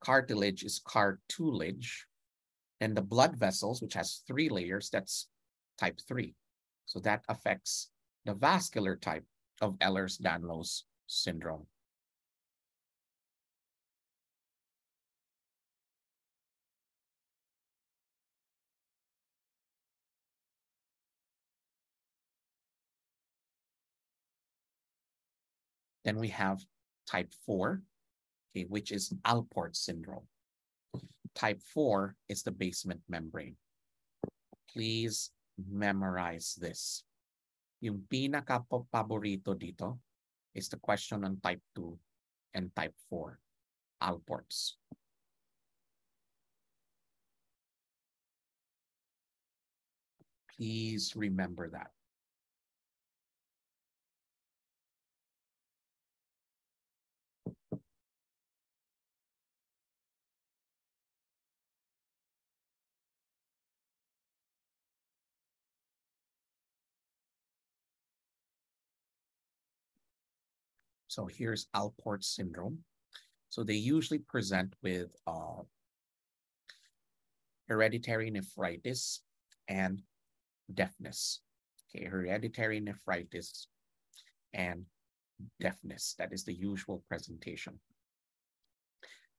Cartilage is cartilage. And the blood vessels, which has three layers, that's type 3. So that affects the vascular type of Ehlers-Danlos syndrome. Then we have type 4, which is Alport syndrome. Type 4 is the basement membrane. Please memorize this. Yung pinaka-paborito dito is the question on type 2 and type 4, Alports. Please remember that. So here's Alport syndrome. So they usually present with uh, hereditary nephritis and deafness. Okay, hereditary nephritis and deafness. That is the usual presentation.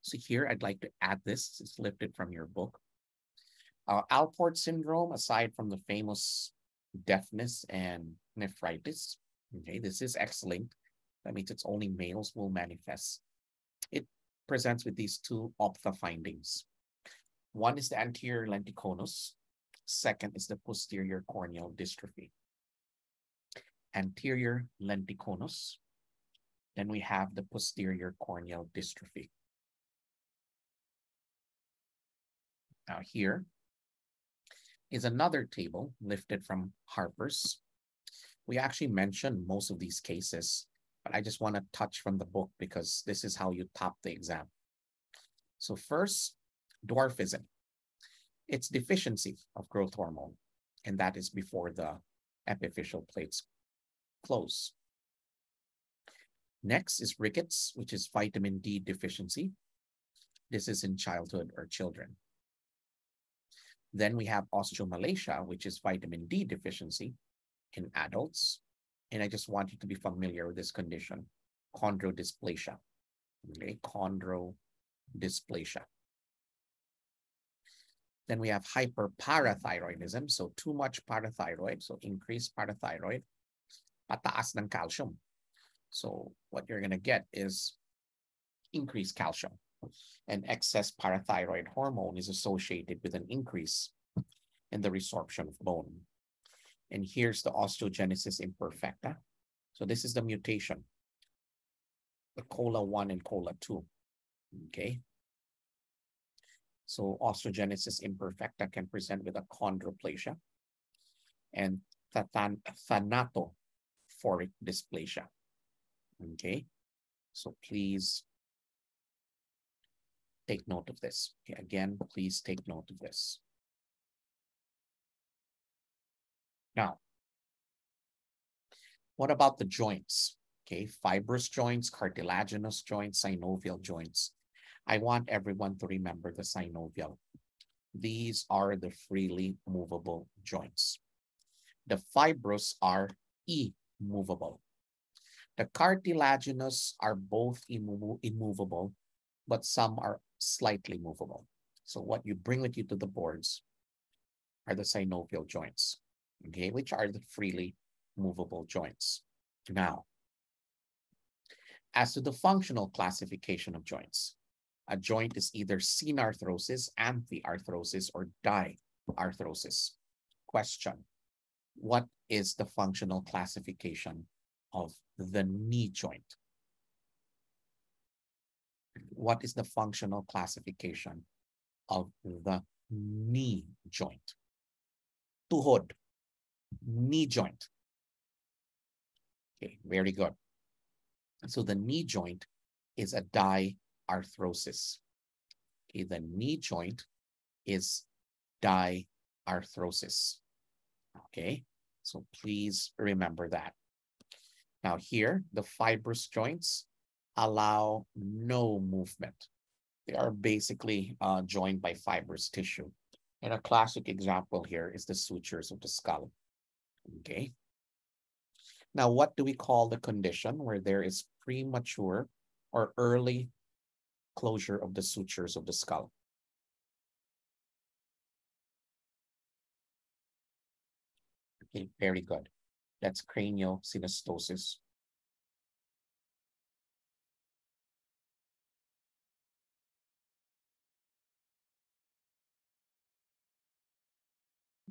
So here I'd like to add this. It's lifted from your book. Uh, Alport syndrome, aside from the famous deafness and nephritis, okay, this is X-linked that means it's only males will manifest it presents with these two ophtha findings. One is the anterior lenticonus. Second is the posterior corneal dystrophy. Anterior lenticonus. Then we have the posterior corneal dystrophy. Now here is another table lifted from Harper's. We actually mentioned most of these cases, but I just want to touch from the book because this is how you top the exam. So first, dwarfism. It's deficiency of growth hormone, and that is before the epiphyseal plates close. Next is rickets, which is vitamin D deficiency. This is in childhood or children. Then we have osteomalacia, which is vitamin D deficiency in adults. And I just want you to be familiar with this condition, chondrodysplasia. Okay, chondrodysplasia. Then we have hyperparathyroidism, so too much parathyroid, so increased parathyroid, pataas ng calcium. So what you're going to get is increased calcium and excess parathyroid hormone is associated with an increase in the resorption of bone. And here's the osteogenesis imperfecta. So this is the mutation, the COLA 1 and COLA 2, okay? So osteogenesis imperfecta can present with achondroplasia and thanatophoric dysplasia, okay? So please take note of this. Okay, again, please take note of this. Now, what about the joints? Okay, fibrous joints, cartilaginous joints, synovial joints. I want everyone to remember the synovial. These are the freely movable joints. The fibrous are immovable. The cartilaginous are both immovable, but some are slightly movable. So what you bring with you to the boards are the synovial joints, okay, which are the freely movable joints. Now, as to the functional classification of joints, a joint is either synarthrosis, amphiarthrosis, or diarthrosis. Question, what is the functional classification of the knee joint? what is the functional classification of the knee joint? Tuhod, knee joint. Okay, very good. So the knee joint is a diarthrosis. Okay, the knee joint is diarthrosis. Okay, so please remember that. Now here, the fibrous joints allow no movement. They are basically uh, joined by fibrous tissue. And a classic example here is the sutures of the skull. Okay. Now, what do we call the condition where there is premature or early closure of the sutures of the skull? Okay, very good. That's cranial synostosis.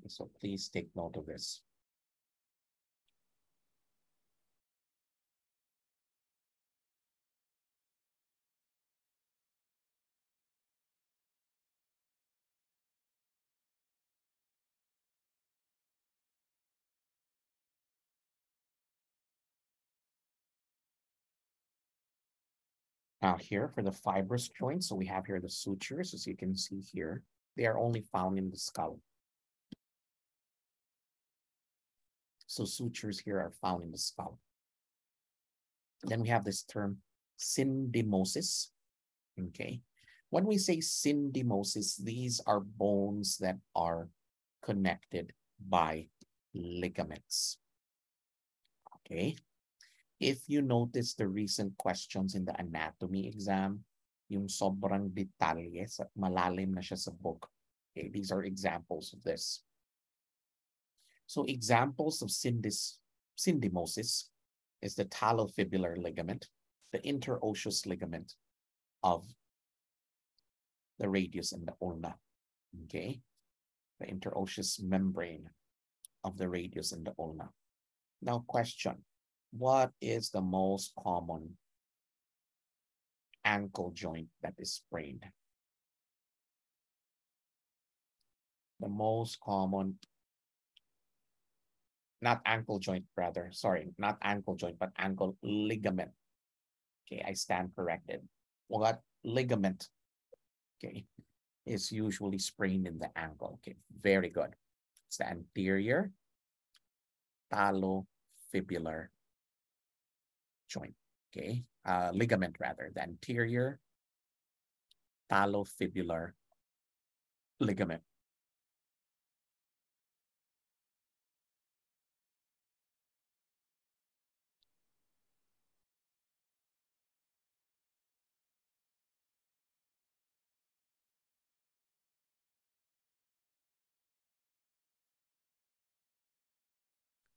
So please take note of this. Now here for the fibrous joints, so we have here the sutures, as you can see here, they are only found in the skull. So sutures here are found in the skull. Then we have this term syndesmosis. Okay. When we say syndesmosis, these are bones that are connected by ligaments. Okay. If you notice the recent questions in the anatomy exam, yung sobrang detalye, malalim na siya sa book. Okay, these are examples of this. So examples of syndis, syndesmosis is the talofibular ligament, the interosseous ligament, of the radius and the ulna. Okay, the interosseous membrane of the radius and the ulna. Now, question What is the most common ankle joint that is sprained? The most common, not ankle joint, rather, sorry, not ankle joint, but ankle ligament. Okay, I stand corrected. What ligament, okay, is usually sprained in the ankle? Okay, very good. It's the anterior talofibular joint, okay? Uh, ligament rather, the anterior talofibular ligament.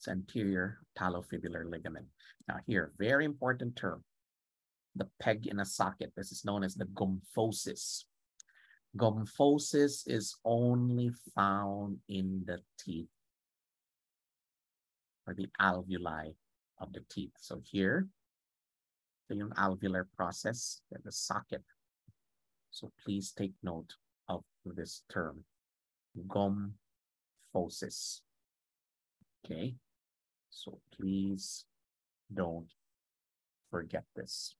It's anterior talofibular ligament. Now here, very important term, the peg in a socket. This is known as the gomphosis. Gomphosis is only found in the teeth or the alveoli of the teeth. So here, the alveolar process, the socket. So please take note of this term, gomphosis. Okay. So please don't forget this.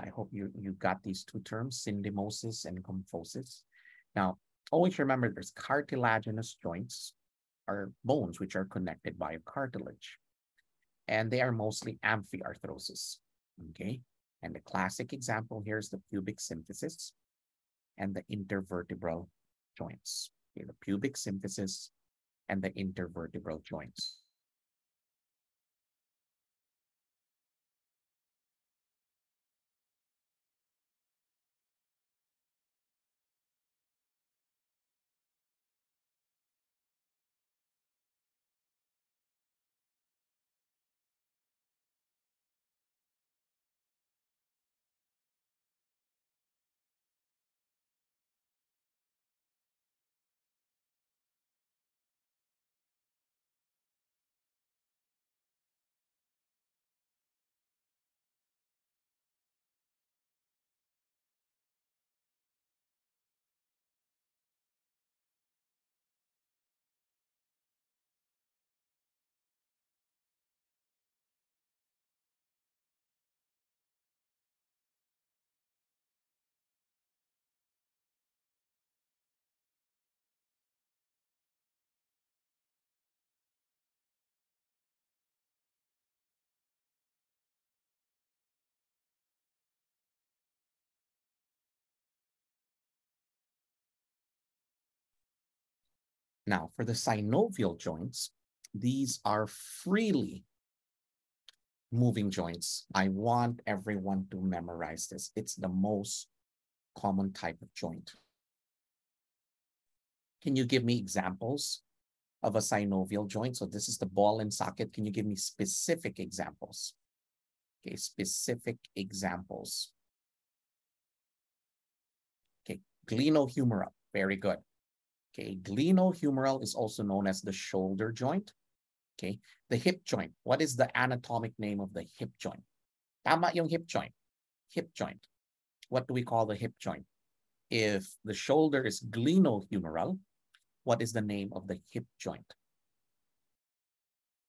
I hope you, you got these two terms, syndesmosis and gomphosis. Now, always remember there's cartilaginous joints are bones which are connected by a cartilage. And they are mostly amphiarthrosis, okay? And the classic example here is the pubic symphysis and the intervertebral joints. Okay, the pubic symphysis and the intervertebral joints. Now, for the synovial joints, these are freely moving joints. I want everyone to memorize this. It's the most common type of joint. Can you give me examples of a synovial joint? So this is the ball and socket. Can you give me specific examples? Okay, specific examples. Okay, glenohumeral, very good. Okay, glenohumeral is also known as the shoulder joint. Okay, the hip joint. What is the anatomic name of the hip joint? Tama yung hip joint. Hip joint. What do we call the hip joint? If the shoulder is glenohumeral, what is the name of the hip joint?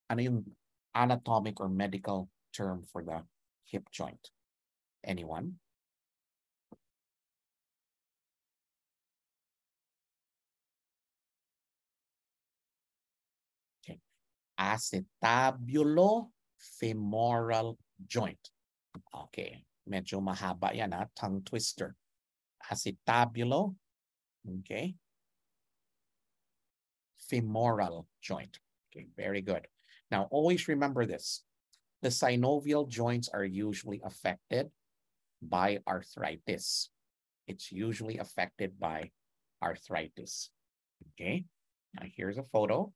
Ano yung anatomic or medical term for the hip joint? Anyone? Acetabulo-femoral joint. Okay, medyo mahaba yan ha, tongue twister. Acetabulo, okay, femoral joint. Okay, very good. Now, always remember this. The synovial joints are usually affected by arthritis. It's usually affected by arthritis. Okay, now here's a photo.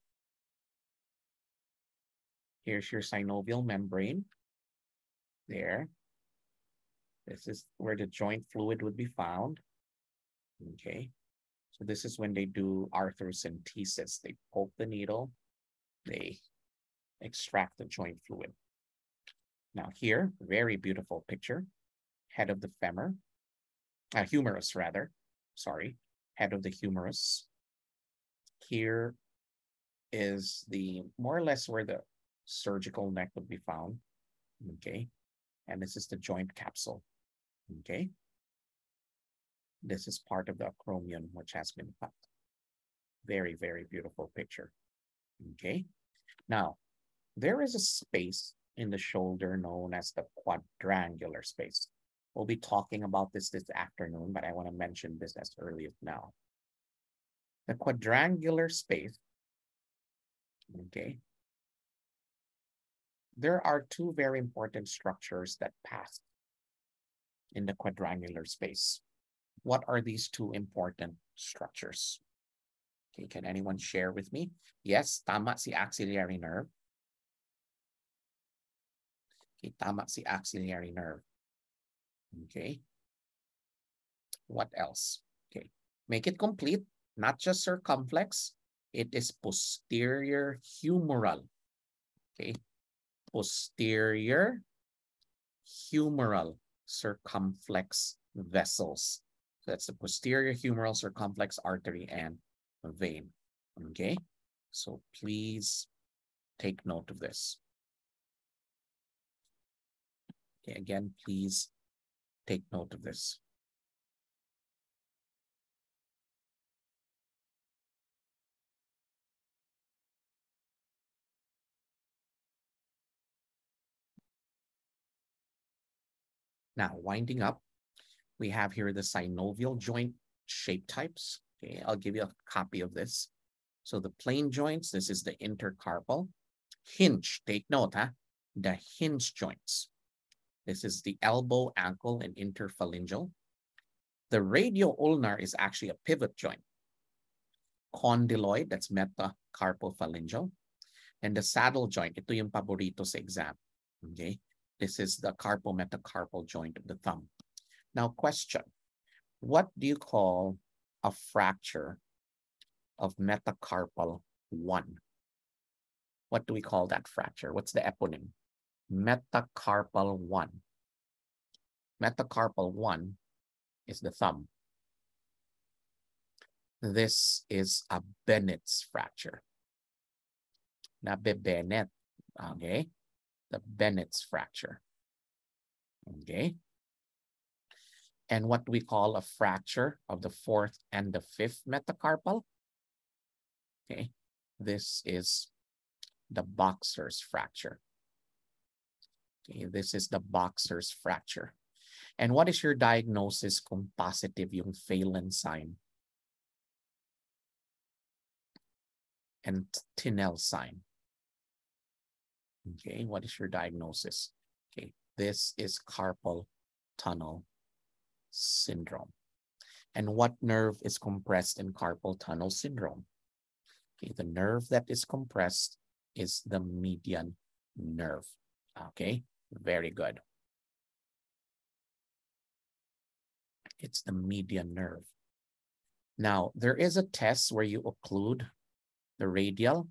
Here's your synovial membrane. There. This is where the joint fluid would be found. Okay, so this is when they do arthrocentesis. They poke the needle, they extract the joint fluid. Now here, very beautiful picture, head of the femur, uh, humerus rather, sorry, head of the humerus. Here is the more or less where the surgical neck would be found, okay? And this is the joint capsule, okay? This is part of the acromion which has been cut. Very, very beautiful picture, okay? Now, there is a space in the shoulder known as the quadrangular space. We'll be talking about this this afternoon, but I want to mention this as early as now. The quadrangular space, okay, there are two very important structures that pass in the quadrangular space. What are these two important structures? Okay, can anyone share with me? Yes, tama si axillary nerve. Okay, tama si axillary nerve. Okay. What else? Okay, make it complete, not just circumflex. It is posterior humeral. Okay, posterior humeral circumflex vessels. So that's the posterior humeral circumflex artery and vein. Okay, so please take note of this. Okay, again, please take note of this. Now, winding up, we have here the synovial joint shape types. Okay, I'll give you a copy of this. So the plane joints, this is the intercarpal. Hinge, take note, huh? The hinge joints. This is the elbow, ankle, and interphalangeal. The radio-ulnar is actually a pivot joint. Condyloid, that's metacarpophalangeal. And the saddle joint, ito yung paborito sa exam. Okay? This is the carpometacarpal joint of the thumb. Now, question. What do you call a fracture of metacarpal 1? What do we call that fracture? What's the eponym? Metacarpal 1. Metacarpal 1 is the thumb. This is a Bennett's fracture. Nabe Bennett, okay? The Bennett's fracture, okay? and what we call a fracture of the fourth and the fifth metacarpal. Okay, this is the boxer's fracture. Okay, this is the boxer's fracture. And what is your diagnosis kung positive yung Phalen sign? And Tinel sign. Okay, what is your diagnosis? Okay, this is carpal tunnel syndrome. And what nerve is compressed in carpal tunnel syndrome? Okay, the nerve that is compressed is the median nerve. Okay, very good. It's the median nerve. Now, there is a test where you occlude the radial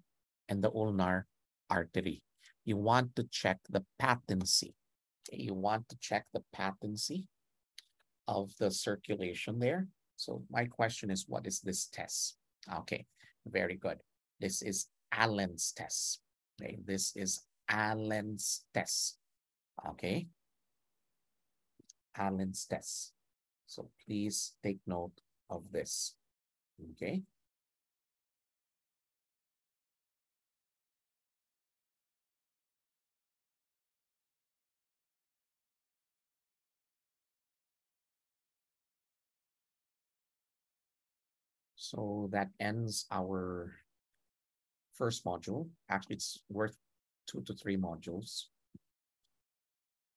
and the ulnar artery. You want to check the patency. You want to check the patency of the circulation there. So my question is, what is this test? Okay, very good. This is Allen's test. Okay, this is Allen's test. Okay, Allen's test. So please take note of this. Okay. So that ends our first module. Actually, it's worth two to three modules